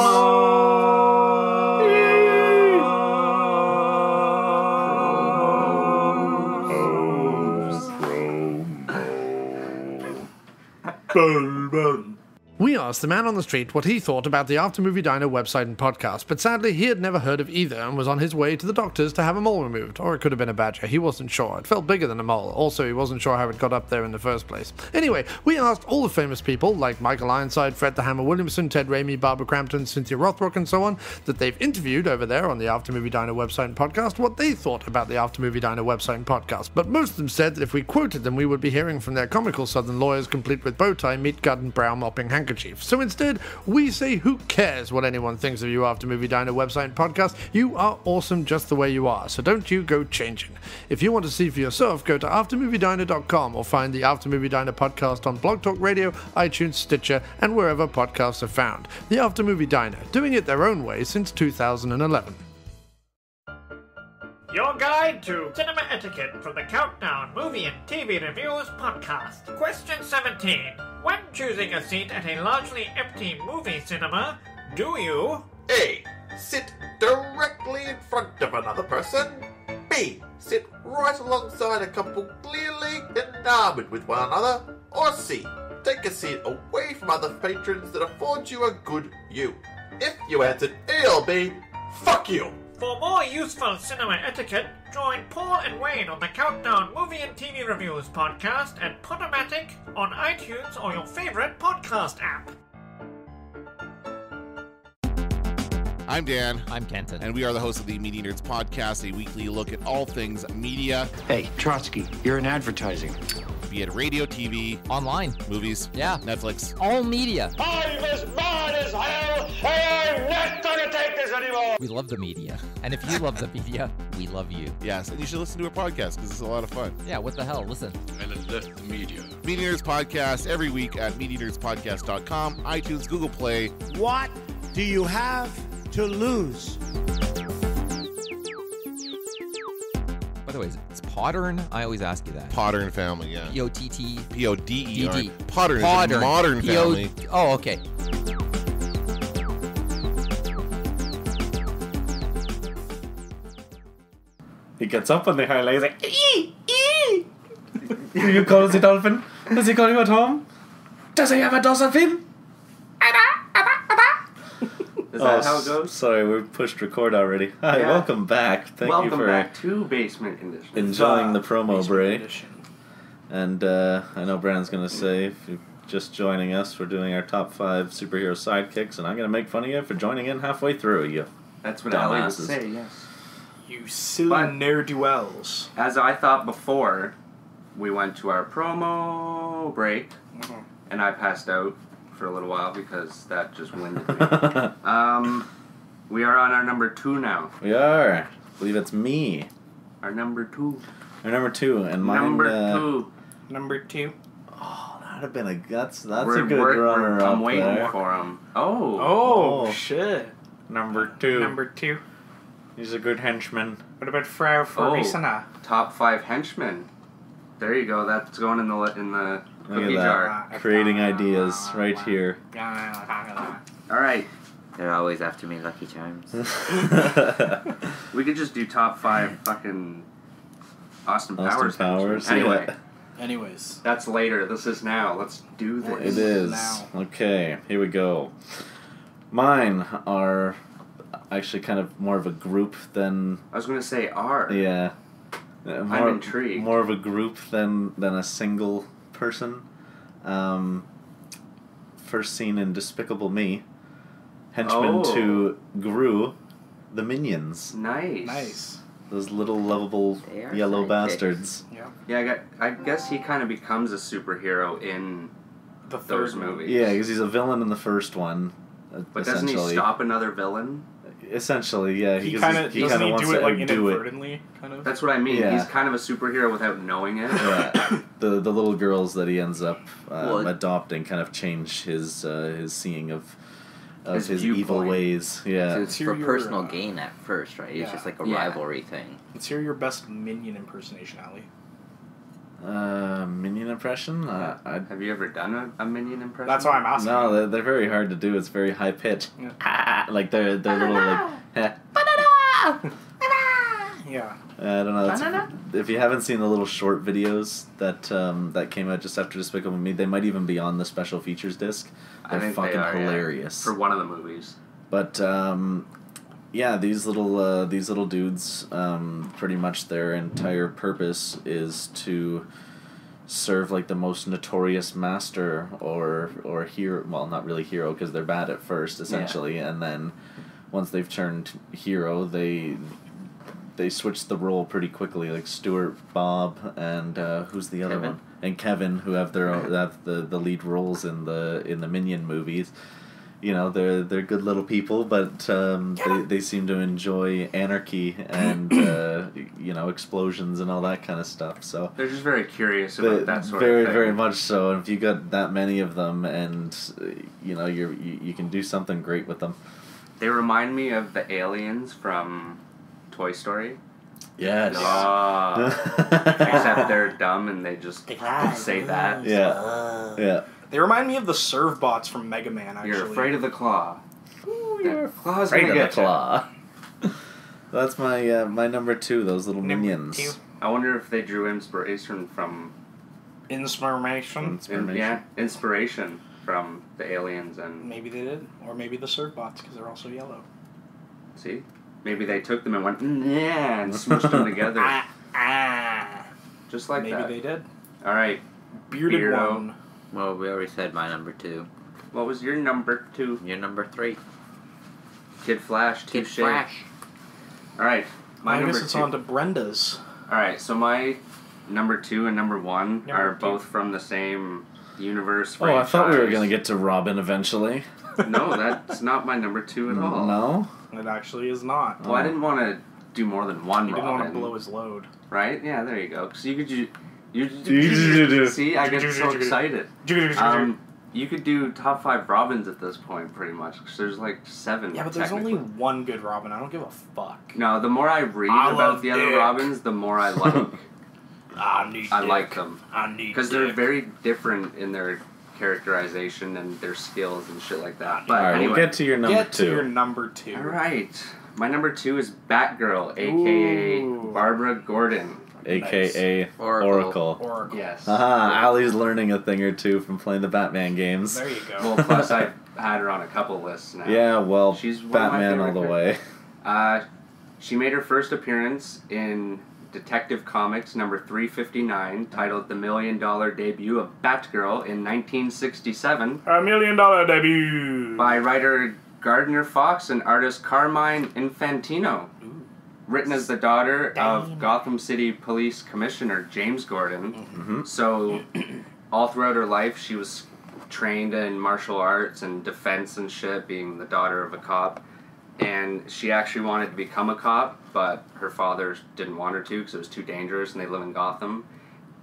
We asked the man on the street what he thought about the After Movie Diner website and podcast, but sadly he had never heard of either and was on his way to the doctor's to have a mole removed. Or it could have been a badger, he wasn't sure. It felt bigger than a mole. Also, he wasn't sure how it got up there in the first place. Anyway, we asked all the famous people, like Michael Ironside, Fred the Hammer Williamson, Ted Raimi, Barbara Crampton, Cynthia Rothrock, and so on, that they've interviewed over there on the After Movie Diner website and podcast, what they thought about the After Movie Diner website and podcast. But most of them said that if we quoted them, we would be hearing from their comical southern lawyers, complete with bow tie, meat gut, and brow mopping handkerchief. So instead, we say, who cares what anyone thinks of you after Movie Diner website and podcast? You are awesome just the way you are, so don't you go changing. If you want to see for yourself, go to aftermoviediner.com or find the After Movie Diner podcast on Blog Talk Radio, iTunes, Stitcher, and wherever podcasts are found. The After Movie Diner, doing it their own way since 2011. Your guide to cinema etiquette from the Countdown Movie and TV Reviews podcast. Question 17. When choosing a seat at a largely empty movie cinema, do you A. Sit directly in front of another person. B. Sit right alongside a couple clearly enamored with one another. Or C. Take a seat away from other patrons that affords you a good view. If you answered A or B, fuck you. For more useful cinema etiquette, join Paul and Wayne on the Countdown Movie and TV Reviews podcast at Podomatic on iTunes or your favorite podcast app. I'm Dan, I'm Kenton. and we are the hosts of the Media Nerds Podcast, a weekly look at all things media, Hey, Trotsky, you're in advertising. be it radio, TV, Online. movies, Yeah. Netflix. All media. I'm as mad as hell, anymore! We love the media. And if you love the media, we love you. Yes, and you should listen to our podcast because it's a lot of fun. Yeah, what the hell? Listen. And it left the media. Media Nerds Podcast every week at MediaNerdsPodcast.com, iTunes, Google Play. What do you have to lose? By the way, it's Pottern? I always ask you that. Pottern Family, yeah. P O T T. P O D E R. DD. Potter is a Pottern. modern P O- family. Oh, okay. He gets up on the high leg, he's like, ee, ee. you call us a dolphin? Does he call you at home? Does he have a dolphin? Is that how it goes? Sorry, we pushed record already. Hi, Yeah. welcome back. Thank Welcome you for Welcome back to Basement Condition. enjoying the promo Basement break. edition. And uh, I know Brandon's going to say, if you're just joining us, we're doing our top five superhero sidekicks, and I'm going to make fun of you for joining in halfway through. You That's what Ellie would Dumbasses. say, yes. You silly But- ne'er do wells. As I thought before, we went to our promo break, Mhm. and I passed out for a little while because that just winded me. <laughs> um, we are on our number two now. we are. I believe it's me. Our number two. Our number two, and mine. number uh, two. Number two. Oh, that'd have been a guts. that's we're, a good we're, runner we're, I'm up waiting there. for him. Oh. Oh, Oh. shit. Number two. Number two. He's a good henchman. What about Frau Oh. Top five henchmen. There you go. That's going in the in the Look cookie at jar. Ah, that. Creating ideas right here. All right. They're always after me, Lucky Charms. <laughs> We could just do top five fucking Austin Austin Powers. Powers. Anyway, yeah. Anyways. that's later. This is now. Let's do this. It is. Now. Okay, here we go. Mine are actually kind of more of a group than I was gonna say R. yeah. Uh, More, intrigued. More of a group than than a single person. Um, first seen in Despicable Me. Henchman Oh. to Gru, the Minions. Nice. Nice. Those little lovable yellow sidekicks. bastards. Yeah. Yeah, I, got, I guess he kind of becomes a superhero in The third those movie. movies. Yeah, because he's a villain in the first one. But doesn't he stop another villain? Essentially, yeah. He 'cause kind of he doesn't kinda he wants do it to like outdo it. inadvertently, kind of. That's what I mean. Yeah. He's kind of a superhero without knowing it. yeah, <laughs> the the little girls that he ends up um, Well, adopting kind of change his uh, his seeing of of His his, evil viewpoint. ways. Yeah, So it's for personal uh, gain at first, right? It's yeah. just like a Yeah. rivalry thing. Let's hear your best minion impersonation, Ali. Uh, minion impression. Uh, I, Have you ever done a, a minion impression? That's why I'm asking. no, they're, they're very hard to do. It's very high pitched. Yeah. Ah, <laughs> like they're they're little like. <laughs> Yeah. I don't know. that's- Banana? if you haven't seen the little short videos that um, that came out just after Despicable Me, they might even be on the special features disc. I They're think they fucking are, yeah. hilarious. for one of the movies. But um, yeah, these little uh, these little dudes, um, pretty much their entire purpose is to serve like the most notorious master or or hero. Well, not really hero because they're bad at first, essentially, and then once they've turned hero, they they switch the role pretty quickly. Like Stuart, Bob, and uh, who's the other Kevin. one? And Kevin, who have their own, have the, the lead roles in the in the Minion movies. You know, they're they're good little people, but um, they they seem to enjoy anarchy and <clears throat> uh, you know explosions and all that kind of stuff. So They're just very curious about the- that sort very of thing. very very much so. And if you got that many of them, and uh, you know you're you, you can do something great with them. They remind me of the aliens from Toy Story. Yes. Ah. <laughs> except they're dumb and they just say that. Yeah. Yeah. They remind me of the Servbots from Mega Man. Actually, You're afraid of the claw. you're claw's afraid gonna of the get ya. claw. <laughs> That's my uh, my number two. Those little minions. I wonder if they drew inspiration from Inspiration. Inspiration. yeah, inspiration from the aliens and Maybe they did, or maybe the Servbots because they're also yellow. see, maybe they took them and went yeah and smushed them together, <laughs> Ah, just like maybe that. they did. All right, Bearded Beardo. one. Well, we already said my number two. What was your number two? Your number three. Kid Flash. Kid touche. Flash. All right, my I number guess it's two. on to Brenda's. All right, so my number two and number one Number are two. both from the same universe. Oh, I thought we were franchise. gonna get to Robin eventually. <laughs> no, that's not my number two at all. No. It actually is not. Well, I didn't want to do more than one He didn't want to blow his load. right? Yeah, there you go. Because you could do. You, do. <laughs> <laughs> see, I get so excited. Um, you could do top five Robins at this point, pretty much. 'cause there's like seven. yeah, but there's only one good Robin. I don't give a fuck. No, the more I read I about love the other Robins, the more I like. <laughs> I need. I Dick. like them. I need. because they're very different in their characterization and their skills and shit like that. But All right, anyway, we'll get to your number Get two. to your number two. all right. My number two is Batgirl, aka Ooh. Barbara Gordon. AKA Oracle. Oracle. Oracle. Yes. Haha, Ali's learning a thing or two from playing the Batman games. There you go. Well, plus I <laughs> had her on a couple lists now. Yeah, well, She's one of my Batman all the way. Uh, she made her first appearance in Detective Comics number 359, titled The Million Dollar Debut of Batgirl in 1967. A million dollar debut. by writer Gardner Fox and artist Carmine Infantino. Written as the daughter of Gotham City Police Commissioner James Gordon. Mm-hmm. So, all throughout her life, she was trained in martial arts and defense and shit, being the daughter of a cop. And she actually wanted to become a cop, but her father didn't want her to because it was too dangerous and they live in Gotham.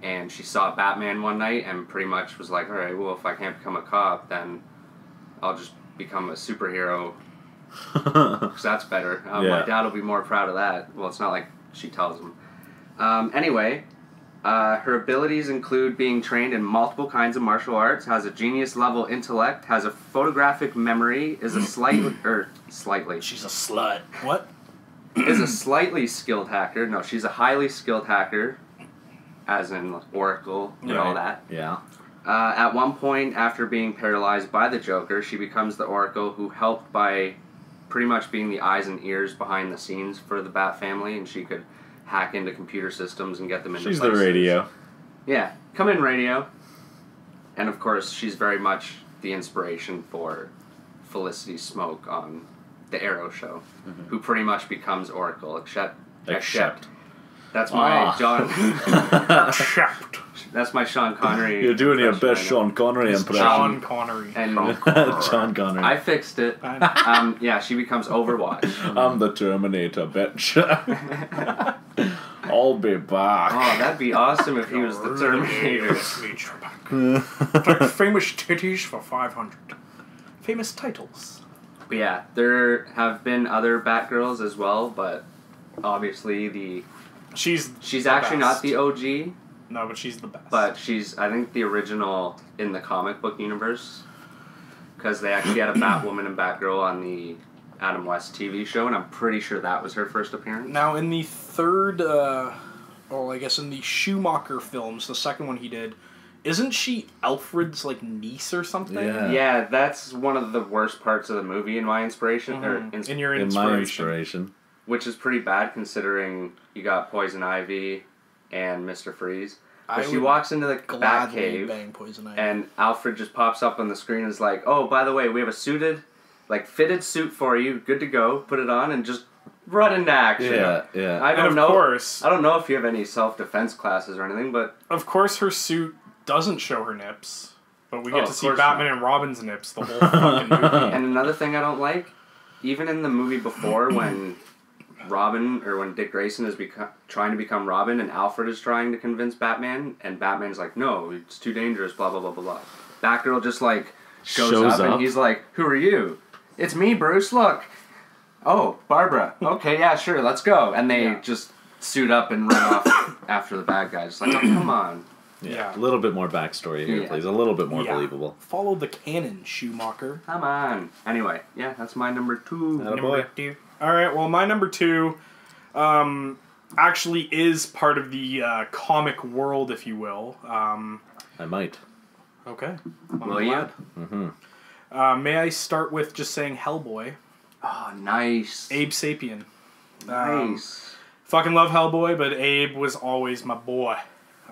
And she saw Batman one night and pretty much was like, alright, well, if I can't become a cop, then I'll just become a superhero <laughs> because that's better. Um, Yeah. My dad will be more proud of that. Well, it's not like she tells him. Um, anyway, uh, her abilities include being trained in multiple kinds of martial arts, has a genius level intellect, has a photographic memory, is a slight or <clears throat> slightly She's a slut. What? <clears throat> is a slightly skilled hacker. No, she's a highly skilled hacker, as in Oracle and all that. Yeah. Uh, at one point, after being paralyzed by the Joker, she becomes the Oracle who helped by pretty much being the eyes and ears behind the scenes for the Bat family, and she could hack into computer systems and get them into She's the radio. Yeah, come in, radio. And of course, she's very much the inspiration for Felicity Smoak on the Arrow show, who pretty much becomes Oracle, except Except. That's my Ah. John. <laughs> <laughs> Chapped. That's my Sean Connery. <laughs> You're doing your best right. Sean Connery It's impression. John Connery. And <laughs> John Connery. I fixed it. Um, yeah, she becomes Overwatch. <laughs> I'm the Terminator, bitch. I'll be back. Oh, that'd be awesome if he was the Terminator. like famous titties for 500. Famous titles. But yeah, there have been other Batgirls as well, but obviously the She's she's the actually best. not the OG, No, but she's the best. but she's I think the original in the comic book universe because they actually had a Batwoman and Batgirl on the Adam West TV show, and I'm pretty sure that was her first appearance. Now, in the third, uh, well, I guess in the Schumacher films, the second one he did, isn't she Alfred's like niece or something? Yeah. yeah that's one of the worst parts of the movie in my inspiration. Or Mhm. ins- In your In my inspiration. inspiration. Which is pretty bad considering you got Poison Ivy and Mister Freeze. But she walks into the gladly Batcave, bang Poison Ivy. and Alfred just pops up on the screen and is like, "Oh, by the way, we have a suited, like fitted suit for you. Good to go. Put it on and just run into action." Yeah, yeah. I don't of know. course- I don't know if you have any self defense classes or anything, but Of course, her suit doesn't show her nips, but we Oh, get to see course Batman and Robin's nips the whole fucking movie. <laughs> And another thing I don't like, even in the movie before, when Robin or when Dick Grayson is beco- trying to become Robin and Alfred is trying to convince Batman, and Batman's like, no, it's too dangerous, blah, blah, blah, blah, blah. Batgirl just like shows, Shows up, up. and he's like, who are you? It's me, Bruce, look. Oh, Barbara. Okay, yeah, sure, let's go. And they just suit up and run off <coughs> after the bad guys. Like, oh, come on. <clears throat> Yeah. A little bit more backstory here, Yeah. please. A little bit more Yeah. believable. Follow the canon, Schumacher. Come on. Anyway, yeah, that's my number two. Number two. All right. Well, my number two, um, actually is part of the uh, comic world, if you will. Um, I might. okay. Will you? Mm-hmm. Uh, may I start with just saying Hellboy? Oh, nice. Abe Sapien. Um, Nice. fucking love Hellboy, but Abe was always my boy.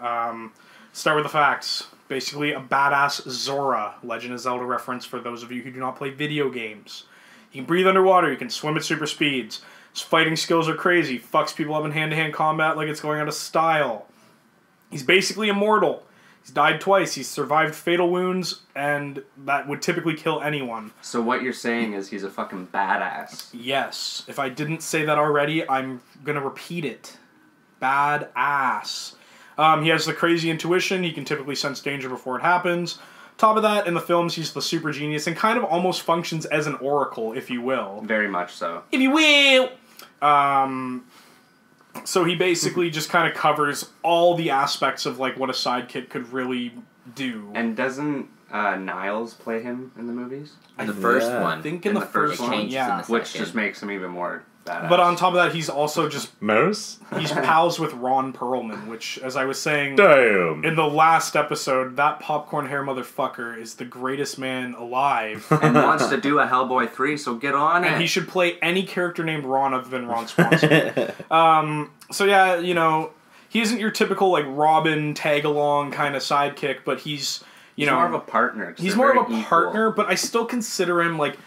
Um, start with the facts. Basically, a badass Zora, Legend of Zelda reference for those of you who do not play video games. He can breathe underwater, he can swim at super speeds. His fighting skills are crazy, fucks people up in hand to hand combat like it's going out of style. He's basically immortal. He's died twice, he's survived fatal wounds, and that would typically kill anyone. So what you're saying is he's a fucking badass. Yes. If I didn't say that already, I'm gonna repeat it. Badass. Um, he has the crazy intuition. He can typically sense danger before it happens. Top of that, in the films, he's the super genius and kind of almost functions as an oracle, if you will. Very much so. If you will. Um, so he basically just kind of covers all the aspects of like what a sidekick could really do. And doesn't uh, Niles play him in the movies? In the first Yeah. one. I think in, the, first one, yeah. Which second. just makes him even more badass. But on top of that, he's also just Mouse? he's <laughs> pals with Ron Perlman, which, as I was saying Damn. in the last episode, that popcorn hair motherfucker is the greatest man alive. <laughs> and wants to do a Hellboy 3, so get on and it. he should play any character named Ron other than Ron Swanson. <laughs> um, so yeah, you know, he isn't your typical like Robin tag along kind of sidekick, but he's you he's know more of a partner. he's more of a equal. partner, but I still consider him like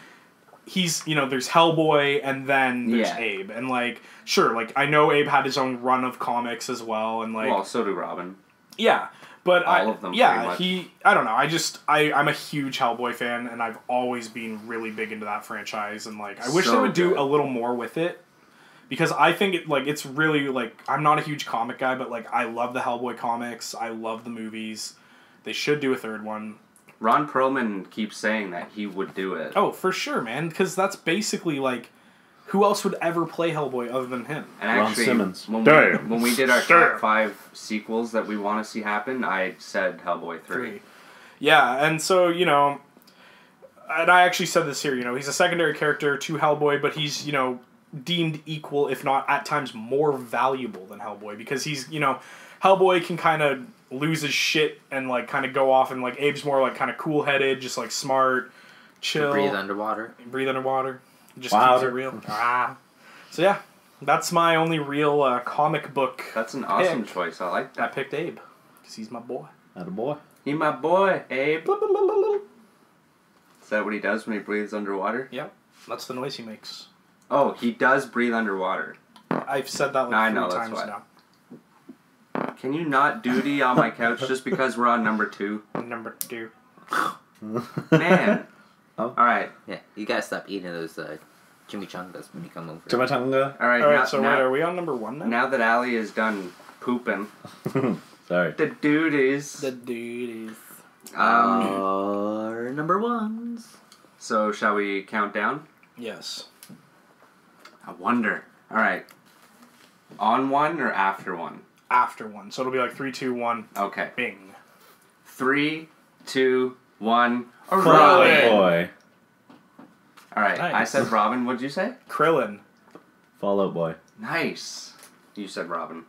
he's you know there's Hellboy and then there's Yeah. Abe and like sure like I know Abe had his own run of comics as well and like well, so do Robin. yeah. But All I, of them, yeah, he. I don't know. I just, I, I'm a huge Hellboy fan, and I've always been really big into that franchise. And like, I wish they So would do a little more with it, because I think it, like, it's really like, I'm not a huge comic guy, but like, I love the Hellboy comics. I love the movies. They should do a third one. Ron Perlman keeps saying that he would do it. Oh, for sure, man. Because that's basically like, who else would ever play Hellboy other than him? And Ron actually, Simmons. When, we, Damn. when we did our Damn. top five sequels that we want to see happen, I said Hellboy 3. Three. Yeah, and so you know, and I actually said this here. You know, he's a secondary character to Hellboy, but he's you know deemed equal, if not at times more valuable than Hellboy, because he's you know, Hellboy can kind of lose his shit and like kind of go off, and like Abe's more like kind of cool headed, just like smart, chill, breathe underwater. breathe underwater, just Wilder. keeps it real. Ah. So yeah, that's my only real uh, comic book. That's an awesome pick. choice. I like I picked Abe because he's my boy. Atta boy. He my boy, Abe. Is that what he does when he breathes underwater? Yep, that's the noise he makes. Oh, he does breathe underwater. I've said that like I three times why. now. Can you not duty on my couch just because we're on number two? Number two. Man. Oh. All right. Yeah, you gotta stop eating those uh, chimichangas when you come over. Chimichanga. All right. All right, now, so now, wait, are we on number one now? now that Allie is done pooping, <laughs> Sorry. the duties. The duties. Um, Our number ones. so shall we count down? Yes. I wonder. All right. On one or after one? After one, so it'll be like three, two, one. Okay. Bing. Three, two, one. Oh, Frolic Robin. boy. All right, I said Robin. What'd you say? Krillin. Fallout Boy. Nice. You said Robin.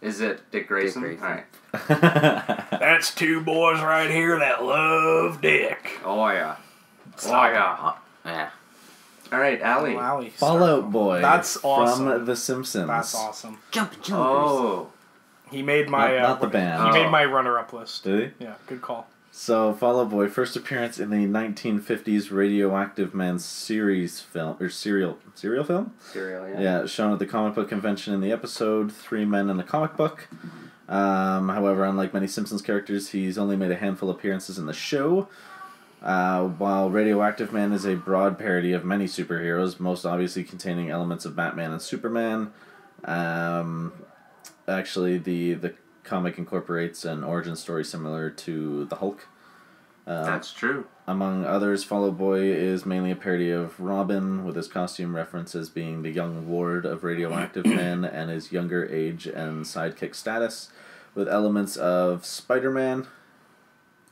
Is it Dick Grayson? Grayson. All right. <laughs> That's two boys right here that love Dick. Oh yeah. Oh yeah. Yeah. All right, Allie. Oh, Allie, Fallout Boy. That's awesome. From The Simpsons. That's awesome. Jump, jump. Oh. He made my Not- uh, not the band. He Oh. made my runner-up list. Did he? Yeah, good call. So, Fall Out Boy, first appearance in the 1950s Radioactive Man series film, or serial, serial film? Cereal, yeah. Yeah, shown at the comic book convention in the episode Three Men in a Comic Book. Um, however, unlike many Simpsons characters, he's only made a handful of appearances in the show. Uh, while Radioactive Man is a broad parody of many superheroes, most obviously containing elements of Batman and Superman. Um, actually, the the comic incorporates an origin story similar to the Hulk. Uh, That's true. among others, Fallout Boy is mainly a parody of Robin, with his costume references being the young ward of Radioactive <clears throat> Man and his younger age and sidekick status, with elements of Spider Man.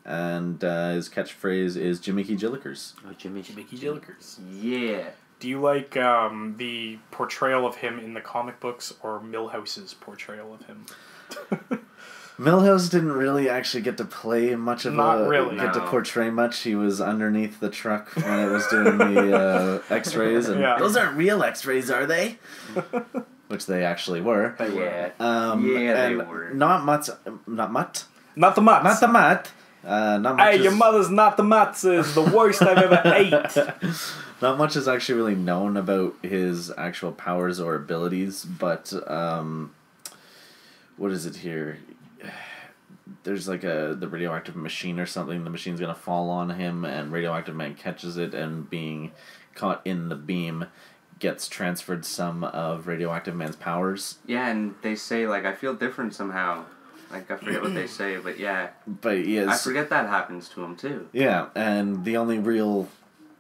And uh, his catchphrase is Jiminy Jillikers. Oh, Jimmy. Mickey Jillikers. Yeah. Do you like um, the portrayal of him in the comic books or Milhouse's portrayal of him? <laughs> Milhouse didn't really actually get to play much of Not a really. get to portray much. He was underneath the truck when it was doing the <laughs> uh, X-rays, and Yeah. those aren't real X-rays, are they? <laughs> Which they actually were. Yeah. Um, Yeah, they were. Not much. Not much. Not the Mutts. Not the mutt. Uh, not much. Hey, your mother's not the Mutts is the worst I've ever ate. Not much is actually really known about his actual powers or abilities, but um, what is it here? There's like a the radioactive machine or something. The machine's gonna fall on him, and radioactive man catches it, and being caught in the beam, gets transferred some of radioactive man's powers. Yeah, and they say like I feel different somehow. Like I forget what they say, but yeah, But he is I forget that happens to him too. Yeah, and the only real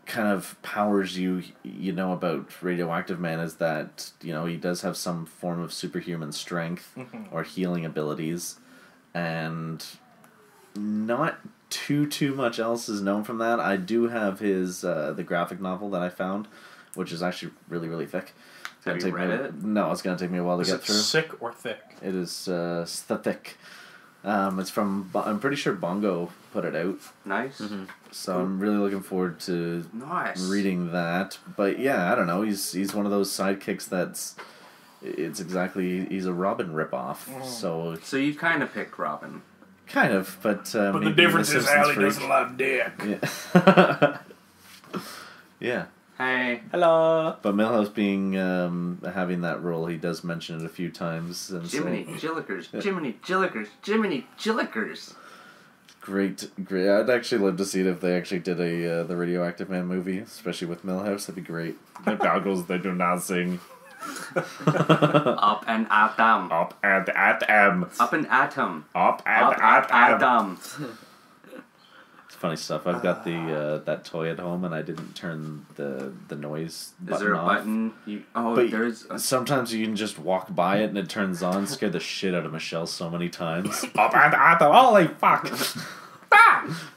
kind of powers you you know about radioactive man is that you know he does have some form of superhuman strength <laughs> Mhm. or healing abilities and not too too much else is known from that i do have his uh, the graphic novel that i found which is actually really really thick It's Have you take read me, it? no it's gonna take me a while to Is get it through sick or thick? it is uh, thick um, it's from i'm pretty sure bongo put it out Nice. so I'm really looking forward to Nice. reading that. But yeah, I don't know. He's he's one of those sidekicks that's it's exactly he's a Robin ripoff. Mm. So So you kind of picked Robin. kind of, but uh, But the maybe difference is Simpsons Allie doesn't like dick. Yeah. <laughs> yeah. Hey. Hello. But Milhouse being um, having that role, he does mention it a few times and Jiminy so <laughs> Jillikers, Jiminy Jillikers, Jiminy Jillikers. great, great. I'd actually love to see it if they actually did a uh, the Radioactive Man movie, especially with Milhouse. That'd be great. The goggles they do not sing. Up and atom. Up and atom. Up and atom. Up and Up and atom. atom. It's funny stuff. I've got the uh, that toy at home, and I didn't turn the the noise Is there a off. button? You, oh, But there's. A, sometimes you can just walk by it and it turns on. Scared the shit out of Michelle so many times. <laughs> Up and atom. Holy fuck! <laughs>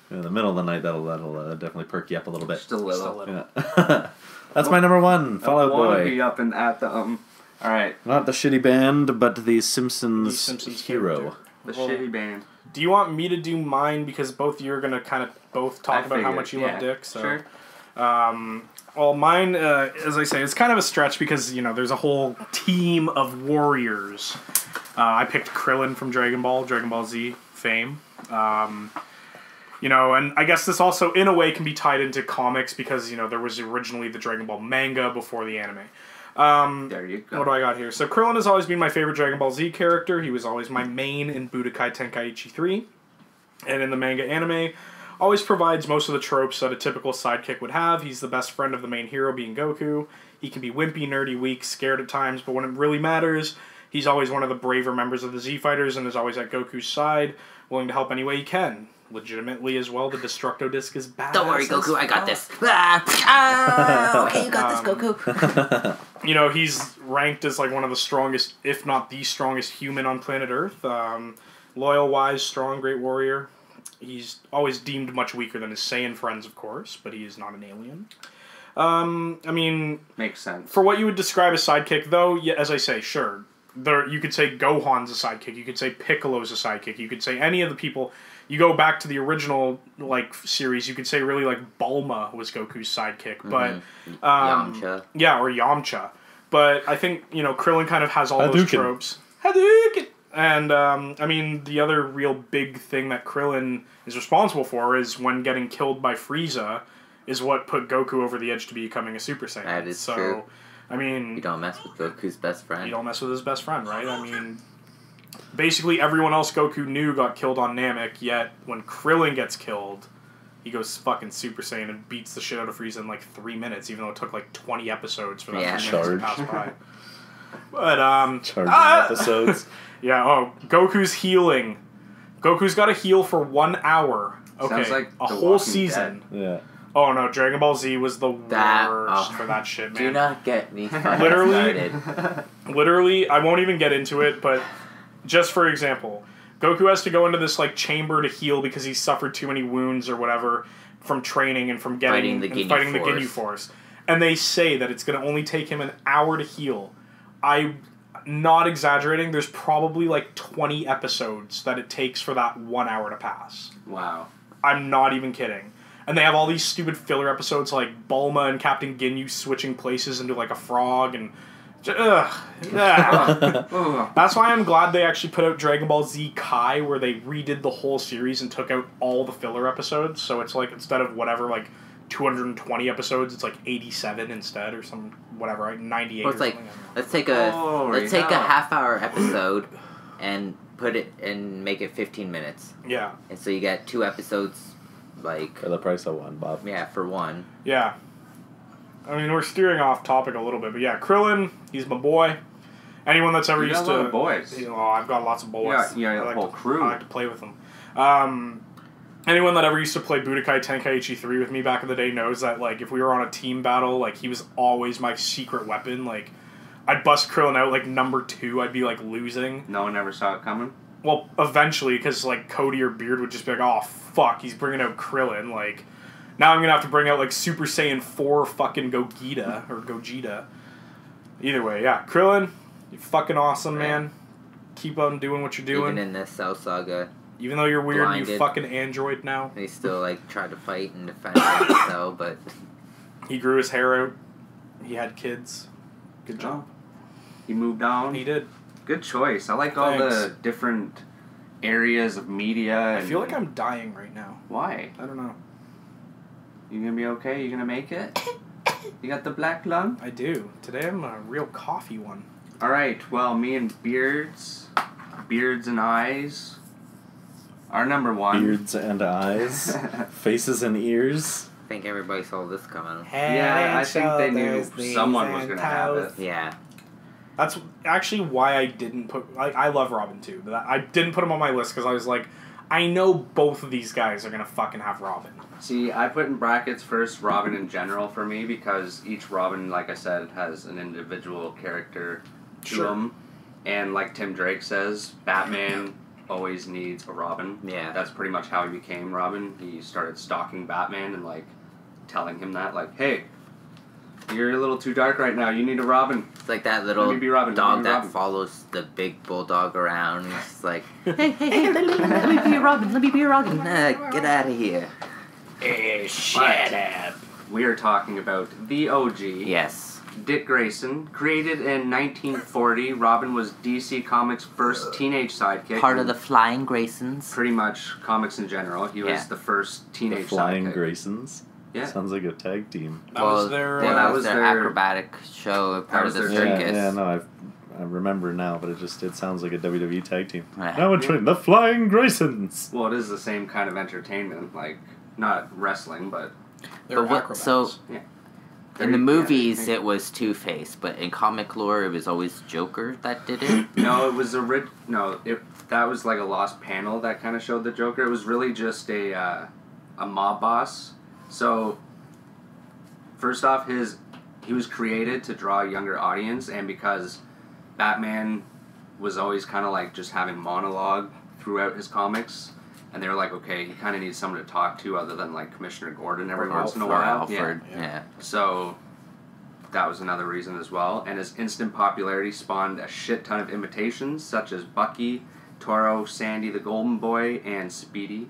In the middle of the night, that'll that'll uh, definitely perk you up a little bit. Just a little. Yeah. <laughs> That's my number one. Fallout I Boy. be up and atom. All right. Not the shitty band, but the Simpsons, The Simpsons hero. character. The Well, shitty band. Do you want me to do mine because both you're gonna kind of both talk I about how much you yeah, love Dick? So, sure. um, well, mine, uh, as I say, it's kind of a stretch because you know there's a whole team of warriors. Uh, I picked Krillin from Dragon Ball, Dragon Ball Z fame. Um, you know, and I guess this also, in a way, can be tied into comics because you know there was originally the Dragon Ball manga before the anime. Um, there you go. What do I got here? So Krillin has always been my favorite Dragon Ball Z character. He was always my main in Budokai Tenkaichi 3. And in the manga anime, always provides most of the tropes that a typical sidekick would have. He's the best friend of the main hero, being Goku. He can be wimpy, nerdy, weak, scared at times, but when it really matters, he's always one of the braver members of the Z Fighters and is always at Goku's side, willing to help any way he can. Legitimately as well, the Destructo Disc is badass. Don't worry, Goku, I got this. <laughs> Ah, okay, <laughs> you got this, Um, Goku. <laughs> you know, he's ranked as like one of the strongest, if not the strongest human on planet Earth. Um, loyal, wise, strong, great warrior. He's always deemed much weaker than his Saiyan friends, of course, but he is not an alien. Um, I mean, Makes sense. for what you would describe as sidekick, though, yeah, as I say, sure. There, you could say Gohan's a sidekick. You could say Piccolo's a sidekick. You could say any of the people. You go back to the original like series. You could say really like Bulma was Goku's sidekick, but Mhm. um, Yamcha. yeah, or Yamcha. But I think you know Krillin kind of has all those tropes. Hadouken! And um, I mean, the other real big thing that Krillin is responsible for is when getting killed by Frieza, is what put Goku over the edge to becoming a Super Saiyan. That is so, true. I mean, You don't mess with Goku's best friend. you don't mess with his best friend, right? I mean, basically everyone else Goku knew got killed on Namek. Yet when Krillin gets killed, he goes fucking Super Saiyan and beats the shit out of Frieza in like three minutes, even though it took like twenty episodes for that Yeah. three minutes to pass by. <laughs> But um, Charging ah! episodes. <laughs> yeah. Oh, Goku's healing. Goku's got to heal for one hour. Okay, Sounds like a The whole Walking season. Yeah. Oh no, Dragon Ball Z was the That- worst oh. for that shit, man. Do not get me <laughs> Literally- started. literally i won't even get into it but just for example goku has to go into this like chamber to heal because he suffered too many wounds or whatever from training and from getting Fighting the and Ginyu fighting the Force. ginyu force and they say that it's going to only take him an hour to heal i not exaggerating there's probably like 20 episodes that it takes for that one hour to pass Wow. I'm not even kidding. And they have all these stupid filler episodes like Bulma and Captain Ginyu switching places into like a frog and. Ugh. Ugh. Ugh. That's why I'm glad they actually put out Dragon Ball Z Kai, where they redid the whole series and took out all the filler episodes. So it's like instead of whatever like 220 episodes, it's like 87 instead, or some whatever, right? 98. Well, it's or like something. let's take a Oh, let's take a half hour episode and put it and make it 15 minutes. yeah, And so you get two episodes like For the price of one, Bob. yeah, for one. yeah. I mean, we're steering off topic a little bit, but yeah, Krillin, he's my boy. Anyone that's ever You used to of boys. You know, I've got lots of boys. Yeah, yeah, I a like whole to, crew. I like to play with them. Um, anyone that ever used to play Budokai Tenkaichi 3 with me back in the day knows that, like, if we were on a team battle, like, he was always my secret weapon. Like, I'd bust Krillin out, like, number two, I'd be, like, losing. No one ever saw it coming. Well, eventually, because, like, Cody or Beard would just be like, oh, fuck, he's bringing out Krillin. Like, now I'm gonna have to bring out, like, Super Saiyan 4 fucking Gogeta, or Gogeta. Either way, yeah. Krillin, you're fucking awesome, Right. man. Keep on doing what you're doing. Even in this Cell Saga, Even though you're weird, you fucking android now. they still like try to fight and defend against Cell, <coughs> but He grew his hair out. He had kids. Good job. Oh. He moved on. He did. Good choice. I like all the different areas of media. I And feel like I'm dying right now. Why? I don't know. You gonna be okay? You gonna make it? You got the black lung? I do. Today I'm a real coffee one. All right. Well, me and Beards, Beards and Eyes, are number one. Beards and eyes, <laughs> faces and ears. I think everybody saw this coming. Yeah, I think they knew someone was gonna have it. Yeah. That's actually why I didn't put. Like, I love Robin too. But I didn't put him on my list because I was like, I know both of these guys are gonna fucking have Robin. See, I put in brackets first Robin in general for me because each Robin, like I said, has an individual character to Sure. him. And like Tim Drake says, Batman always needs a Robin. Yeah. That's pretty much how he became Robin. He started stalking Batman and like telling him that, like, hey, you're a little too dark right now. You need a Robin. It's like that little Let me be Robin, dog be that Robin. follows the big bulldog around. It's like, <laughs> hey, hey, hey, let, me- let me be a Robin. Let me be a Robin. Uh, get out of here. Shut up. We are talking about the OG. Yes. Dick Grayson, created in 1940, Robin was DC Comics' first teenage sidekick. Part of the Flying Graysons. Pretty much comics in general. He was Yeah. the first The teenage Flying sidekick. Graysons. Yeah. Sounds like a tag team. That was their. yeah, uh, that was was their, their- acrobatic show, part was of the their- Yeah, circus. yeah, no, I've, I remember now, but it just it sounds like a WWE tag team. Yeah. Now we're train the Flying Graysons. Well, it is the same kind of entertainment, like not wrestling, but they're But what- so- yeah. In the movies, yeah, it was Two Face, but in comic lore, it was always Joker that did it. <coughs> No, it was a rid- no. It that was like a lost panel that kind of showed the Joker. It was really just a uh, a mob boss. So first off, his he was created to draw a younger audience, and because Batman was always kind of like just having monologue throughout his comics, and they were like, okay, he kind of needs someone to talk to other than like Commissioner Gordon every Or once in a Alf- or while. Alfred, yeah. So that was another reason as well. And his instant popularity spawned a shit ton of imitations, such as Bucky, Toro, Sandy the Golden Boy, and Speedy.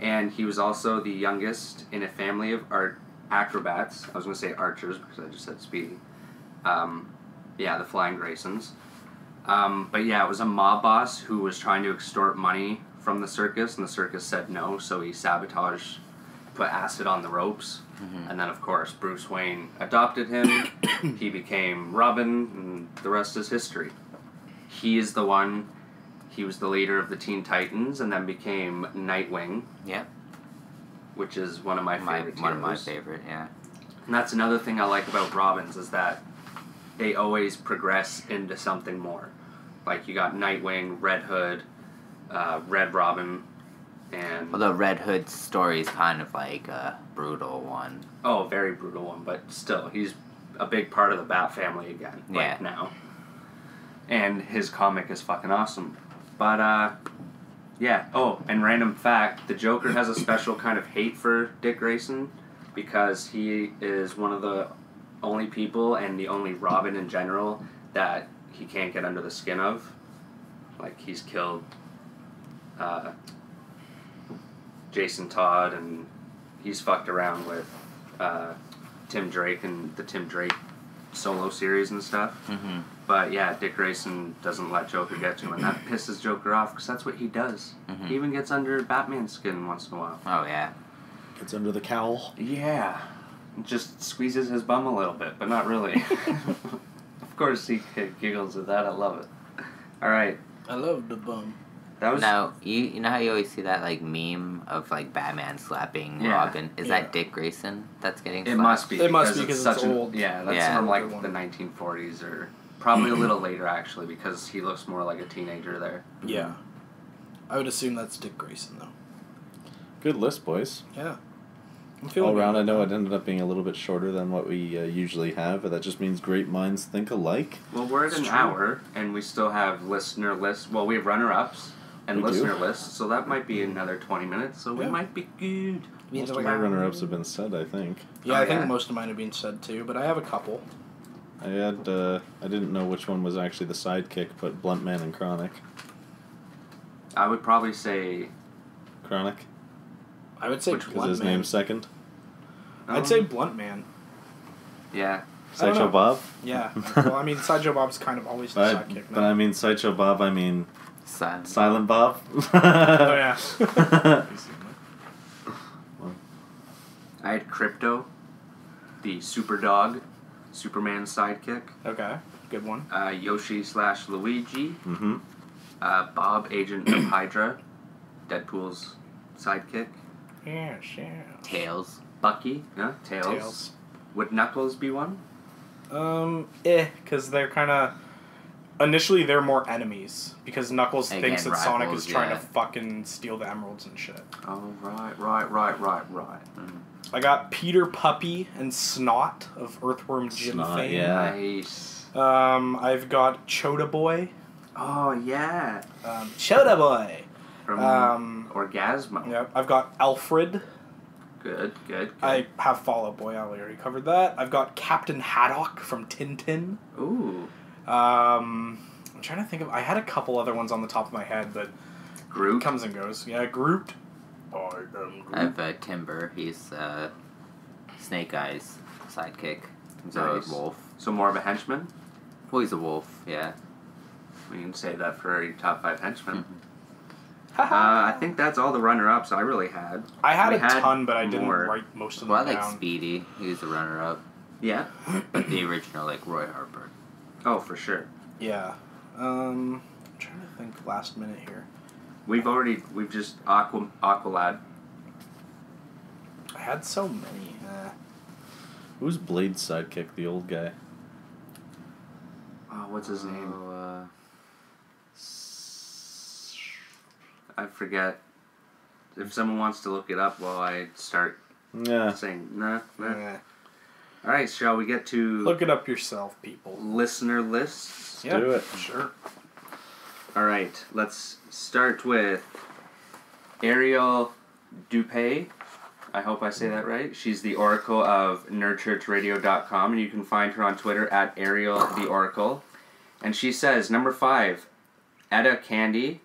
And he was also the youngest in a family of art acrobats. I was going to say archers because I just said Speedy. Um, yeah, the Flying Graysons. Um, but yeah, it was a mob boss who was trying to extort money from the circus, and the circus said no, so he sabotaged, put acid on the ropes. Mm-hmm. And then, of course, Bruce Wayne adopted him. <coughs> he became Robin, and the rest is history. He is the one, he was the leader of the Teen Titans, and then became Nightwing. Yep. Which is one of my My, favorite one of my favorite, yeah. And that's another thing I like about Robins is that they always progress into something more. Like you got Nightwing, Red Hood, uh, Red Robin, and Although Red Hood's story is kind of like a brutal one. oh, very brutal one, but still, he's a big part of the Bat family again. Yeah. Now, and his comic is fucking awesome. But uh, yeah. Oh, and random fact: the Joker has a special kind of hate for Dick Grayson because he is one of the only people and the only Robin in general that he can't get under the skin of. Like he's killed uh, Jason Todd and he's fucked around with uh, Tim Drake and the Tim Drake solo series and stuff. Mhm. But yeah, Dick Grayson doesn't let Joker get to him, and that pisses Joker off because that's what he does. Mhm. He even gets under Batman's skin once in a while. Oh, yeah. Gets under the cowl. Yeah. Just squeezes his bum a little bit, but not really. <laughs> of course, he giggles at that. I love it. All right. I love the bum. That was Now, you you know how you always see that like meme of like Batman slapping Yeah. Robin? Is Yeah. that Dick Grayson that's getting It slapped? must be. It must be because 'cause such it's an- old. Yeah, that's Yeah. from like the 1940s or probably a <clears throat> little later actually because he looks more like a teenager there. Yeah. I would assume that's Dick Grayson, though. Good list, boys. Yeah. I'm feeling All around. I know it ended up being a little bit shorter than what we uh, usually have, but that just means great minds think alike. Well, we're at It's an true. hour and we still have listener lists. Well, we have runner ups and We do. listener lists, so that might be another 20 minutes. So we might be good. Most of my runner-ups have been said, I think. Yeah, Oh, I think yeah. most of mine have been said too, but I have a couple. I had, uh, I didn't know which one was actually the sidekick, but Blunt Man and Chronic. I would probably say. Chronic, I would say Which- because Blunt his Man. name's second. um, I'd say Blunt Man. Yeah. I don't Sideshow. Bob. Yeah. <laughs> well, I mean, Sideshow Bob's kind of always the But, sidekick. but now. I mean Sideshow Bob, I mean Silent. Silent Bob. <laughs> oh yeah. <laughs> I had Krypto, the super dog, Superman sidekick. okay. Good one. Uh, Yoshi slash Luigi. mm-hmm. Uh, Bob, agent of <coughs> Hydra. Deadpool's sidekick. Yeah, yeah. Tails. Bucky. Yeah, Tails. Tails. Would Knuckles be one? Um, eh, because they're kind of. Initially, they're more enemies because Knuckles Again, thinks that Sonic is trying yeah. to fucking steal the emeralds and shit. Oh, right, right, right, right, right. I got Peter Puppy and Snot of Earthworm Jim Snot, fame. yeah. Nice. Um, I've got Choda Boy. Oh, yeah. Um, Choda Boy. From Um, Orgazmo. Yep. I've got Alfred. Good, good, good. I have Fall Out Boy. I already covered that. I've got Captain Haddock from Tintin. Ooh. Um, I'm trying to think of. I had a couple other ones on the top of my head, but Groot. comes and goes. Yeah, Groot. I am Groot. I have uh, Timber. He's uh, Snake Eyes sidekick. He's a wolf. So more of a henchman? Well, he's a wolf. Yeah. We can say that for your top five henchmen. Mm-hmm. <laughs> uh, I think that's all the runner-ups I really had. I had We a ton, but I didn't more. write most of them Well, I like down. Speedy. He was the runner-up. Yeah. But the original, like Roy Harper. Oh, for sure. Yeah. Um, I'm trying to think last minute here. We've already we've just Aqua Aqualad. I had so many. Uh, Who's Blade's sidekick? The old guy. Oh, what's his name? Oh, uh, I forget. If someone wants to look it up while I start Yeah. saying nah, nah. eh. All right, shall we get to Look it up yourself, people. listener lists? yeah, do it. Sure. All right, let's start with Ariel Dupay. I hope I say that right. She's the Oracle of nerdchurchradio.com, and you can find her on Twitter at Ariel the Oracle. And she says, number five, Etta Candy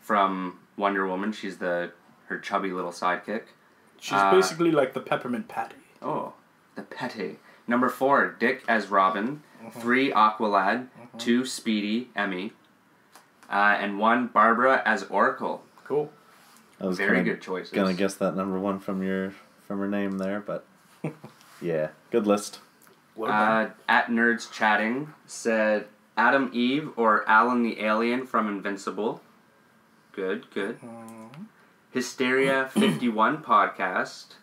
from Wonder Woman. She's the her chubby little sidekick. She's Uh, basically like the peppermint patty. Oh, the Pete. Number four, Dick as Robin. Mhm. Three, Aqualad. Two, Speedy, Emmy. Uh, and one, Barbara as Oracle. Cool. I was Very kinda good choices. Gonna guess that number one from your from her name there, but <laughs> yeah, good list. Uh, at Nerds Chatting said Atom Eve or Alan the Alien from Invincible. Good, good. Hysteria 51 podcast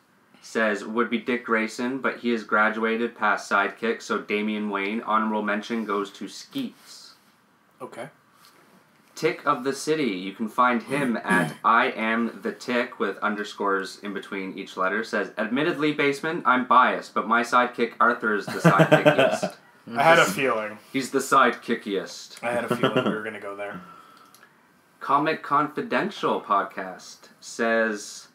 says would be Dick Grayson, but he has graduated past sidekick, so Damian Wayne. Honorable mention goes to Skeets. Okay. Tick of the City. You can find him <clears throat> at I am the Tick with underscores in between each letter. Says, admittedly, basement, I'm biased, but my sidekick Arthur is the sidekickiest. <laughs> I had a feeling. He's the sidekickiest. I had a feeling we were gonna go there. <laughs> Comic Confidential podcast says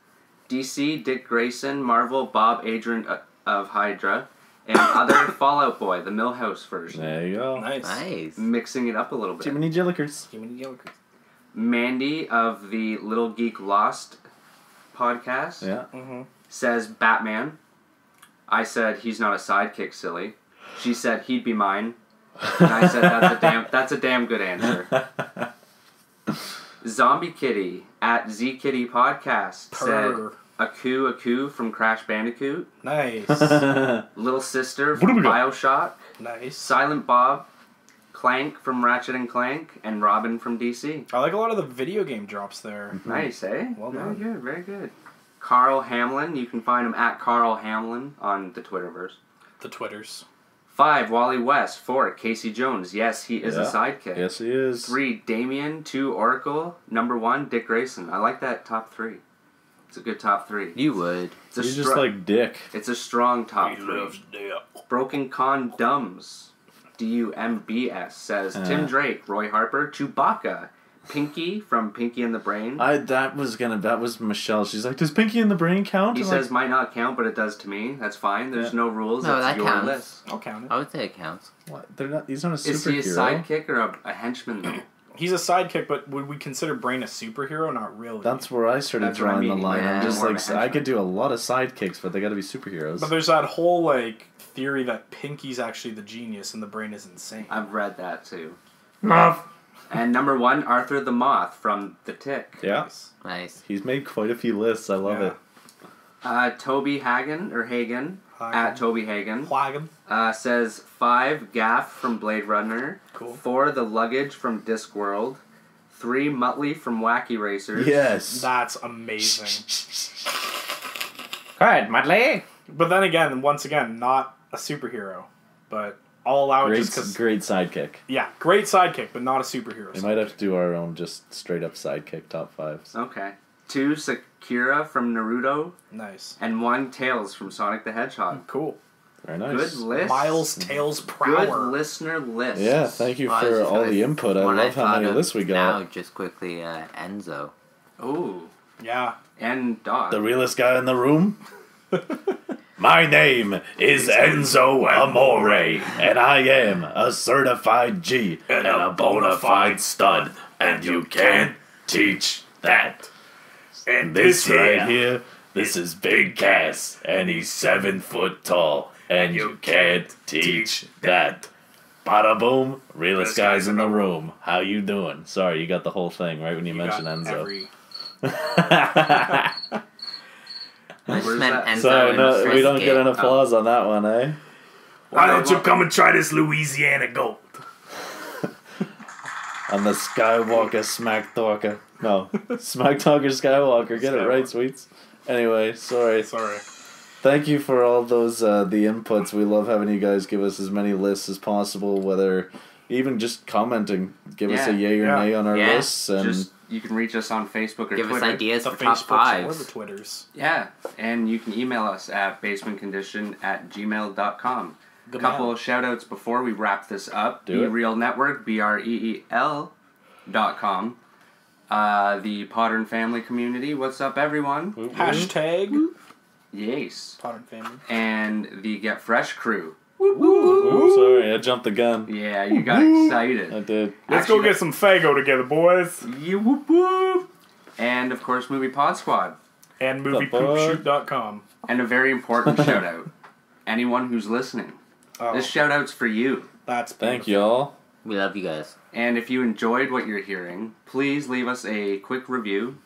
DC, Dick Grayson, Marvel, Bob Adrian uh, of Hydra, and <coughs> other Fallout Boy, the Milhouse version. There you go. Nice. Nice. Mixing it up a little bit. Too many Jillikers. Too many Jillikers. Mandy of the Little Geek Lost podcast Yeah. Mm-hmm. says Batman. I said he's not a sidekick, silly. She said he'd be mine. And I said that's a damn <laughs> that's a damn good answer. <laughs> Zombie Kitty at Z Kitty Podcast said Purr. Aku Aku from Crash Bandicoot. Nice. <laughs> Little Sister from Bioshock. nice. Silent Bob. Clank from Ratchet and Clank. And Robin from DC. I like a lot of the video game drops there. Nice, eh? Well done. very good, very good. Carl Hamlin. You can find him at Carl Hamlin on the Twitterverse. The Twitters. Five, Wally West. Four, Casey Jones. Yes, he is a sidekick. Yes, he is. Three, Damian. Two, Oracle. Number one, Dick Grayson. I like that top three. It's a good top three. You would. It's a He's str- just like Dick. It's a strong top three. Loves Dick. Broken Condoms. D U M B S says Uh. Tim Drake, Roy Harper, Chewbacca, Pinky from Pinky and the Brain. I that was gonna that was Michelle. She's like, does Pinky in the Brain count? he I'm says like, might not count, but it does to me. That's fine. There's no rules. No, That's that your counts. list. I'll count it. I would say it counts. what? They're not. He's not a superhero. Is he a sidekick or a, a henchman though? <coughs> He's a sidekick, but would we consider Brain a superhero? Not really. That's where I started That's what I drawing the line. yeah. I'm just More like, I could do a lot of sidekicks, but they got to be superheroes. But there's that whole like theory that Pinky's actually the genius and the Brain is insane. I've read that too. And number one, Arthur the Moth from The Tick. yeah, Nice. he's made quite a few lists. I love Yeah. it. Uh, Toby Hagen or Hagen, Hagen. at Toby Hagen Wagon. uh, says five Gaff from Blade Runner, Cool. four the Luggage from Discworld, three Muttley from Wacky Racers. Yes. That's amazing. Good, Muttley. but then again, once again, not a superhero. But I'll allow it Great, just because. great sidekick. Yeah, great sidekick, but not a superhero. We might have to do our own just straight up sidekick top fives. Okay. Two Sakura from Naruto, Nice. and one Tails from Sonic the Hedgehog. Cool. Very nice. Good list. Miles Tails Good listener list. Yeah, thank you Well, for just all the input. I when love how many lists we got. Now, got. just quickly, uh, Enzo. Ooh. Yeah. And Dog. The realest guy in the room? <laughs> My name is Enzo Amore, and I am a certified G and a bona fide stud, and you can't teach that. And this right here, this is Big Cass, and he's seven foot tall, and you can't teach that. Bada boom, realest guys in the room. How you doing? Sorry, you got the whole thing right when you, You mentioned Enzo. <laughs> every- I just meant? Enzo So and no, we don't get an applause on that one, eh? Why don't you come and try this Louisiana gold? <laughs> On the Skywalker Smack Talker. No, <laughs> Smack Talker Skywalker. Get it right, sweets. Anyway, sorry. Sorry. Thank you for all those uh, the inputs. We love having you guys give us as many lists as possible. Whether even just commenting, give us a yay or Yeah. nay on our Yeah. lists, and Just you can reach us on Facebook or Give us ideas The for top Facebooks or fives. the Twitters. Yeah, and you can email us at basementcondition at gmail.com. A Good couple man. of shout outs before we wrap this up. Do Be it. Real Network, B R E E L dot com. Uh, the Potter family community. What's up, everyone? Hashtag Yes. Potter family. And the Get Fresh crew. Ooh, sorry, I jumped the gun. Yeah, you got excited. I did. Let's go get some Fago together, boys. You whoop whoop. And of course, Movie Pod Squad. And boy? moviepoopshoot.com. And a very important <laughs> shout out. Anyone who's listening. Oh. This shout out's for you. That's Thank y'all. We love you guys. And if you enjoyed what you're hearing, please leave us a quick review.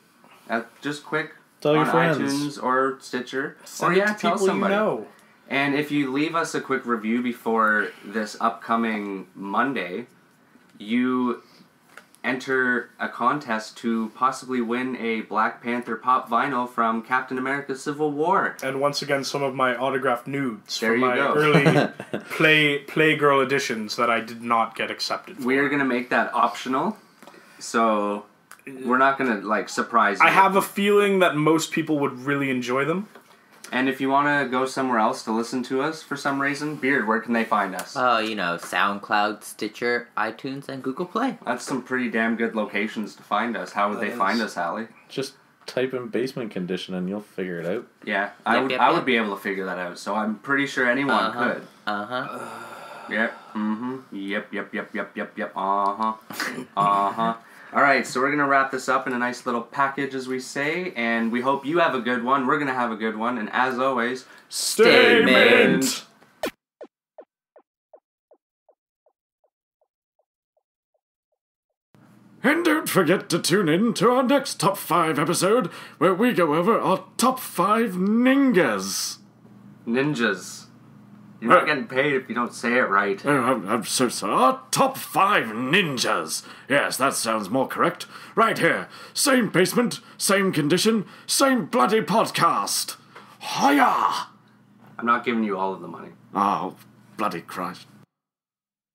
Uh, just quick Tell your on friends. iTunes or Stitcher. Send or it yeah, to tell people you somebody. know. And if you leave us a quick review before this upcoming Monday, you enter a contest to possibly win a Black Panther pop vinyl from Captain America Civil War. And once again, some of my autographed nudes There from my go. early <laughs> play Playgirl editions that I did not get accepted for. We are going to make that optional. So we're not going to like surprise you. I have a feeling that most people would really enjoy them. And if you want to go somewhere else to listen to us for some reason, Beard, where can they find us? Oh, you know, SoundCloud, Stitcher, iTunes, and Google Play. That's some pretty damn good locations to find us. How would That they is. find us, Allie? Just type in basement condition and you'll figure it out. Yeah, I Yep, would. yep, I yep. would be able to figure that out. So I'm pretty sure anyone Uh-huh. could. Uh huh. Yep. Mm-hmm. Yep. Yep. Yep. Yep. Yep. Yep. Uh huh. <laughs> uh huh. All right, so we're gonna wrap this up in a nice little package, as we say, and we hope you have a good one. We're gonna have a good one, and as always, Stay mint. And don't forget to tune in to our next top 5 episode where we go over our top 5 ninjas. ninjas. You're not getting paid if you don't say it right. Oh, I'm, I'm so sorry. Our top 5 ninjas. Yes, that sounds more correct. Right here. Same basement, same condition, same bloody podcast. Hiya! I'm not giving you all of the money. Oh, bloody Christ.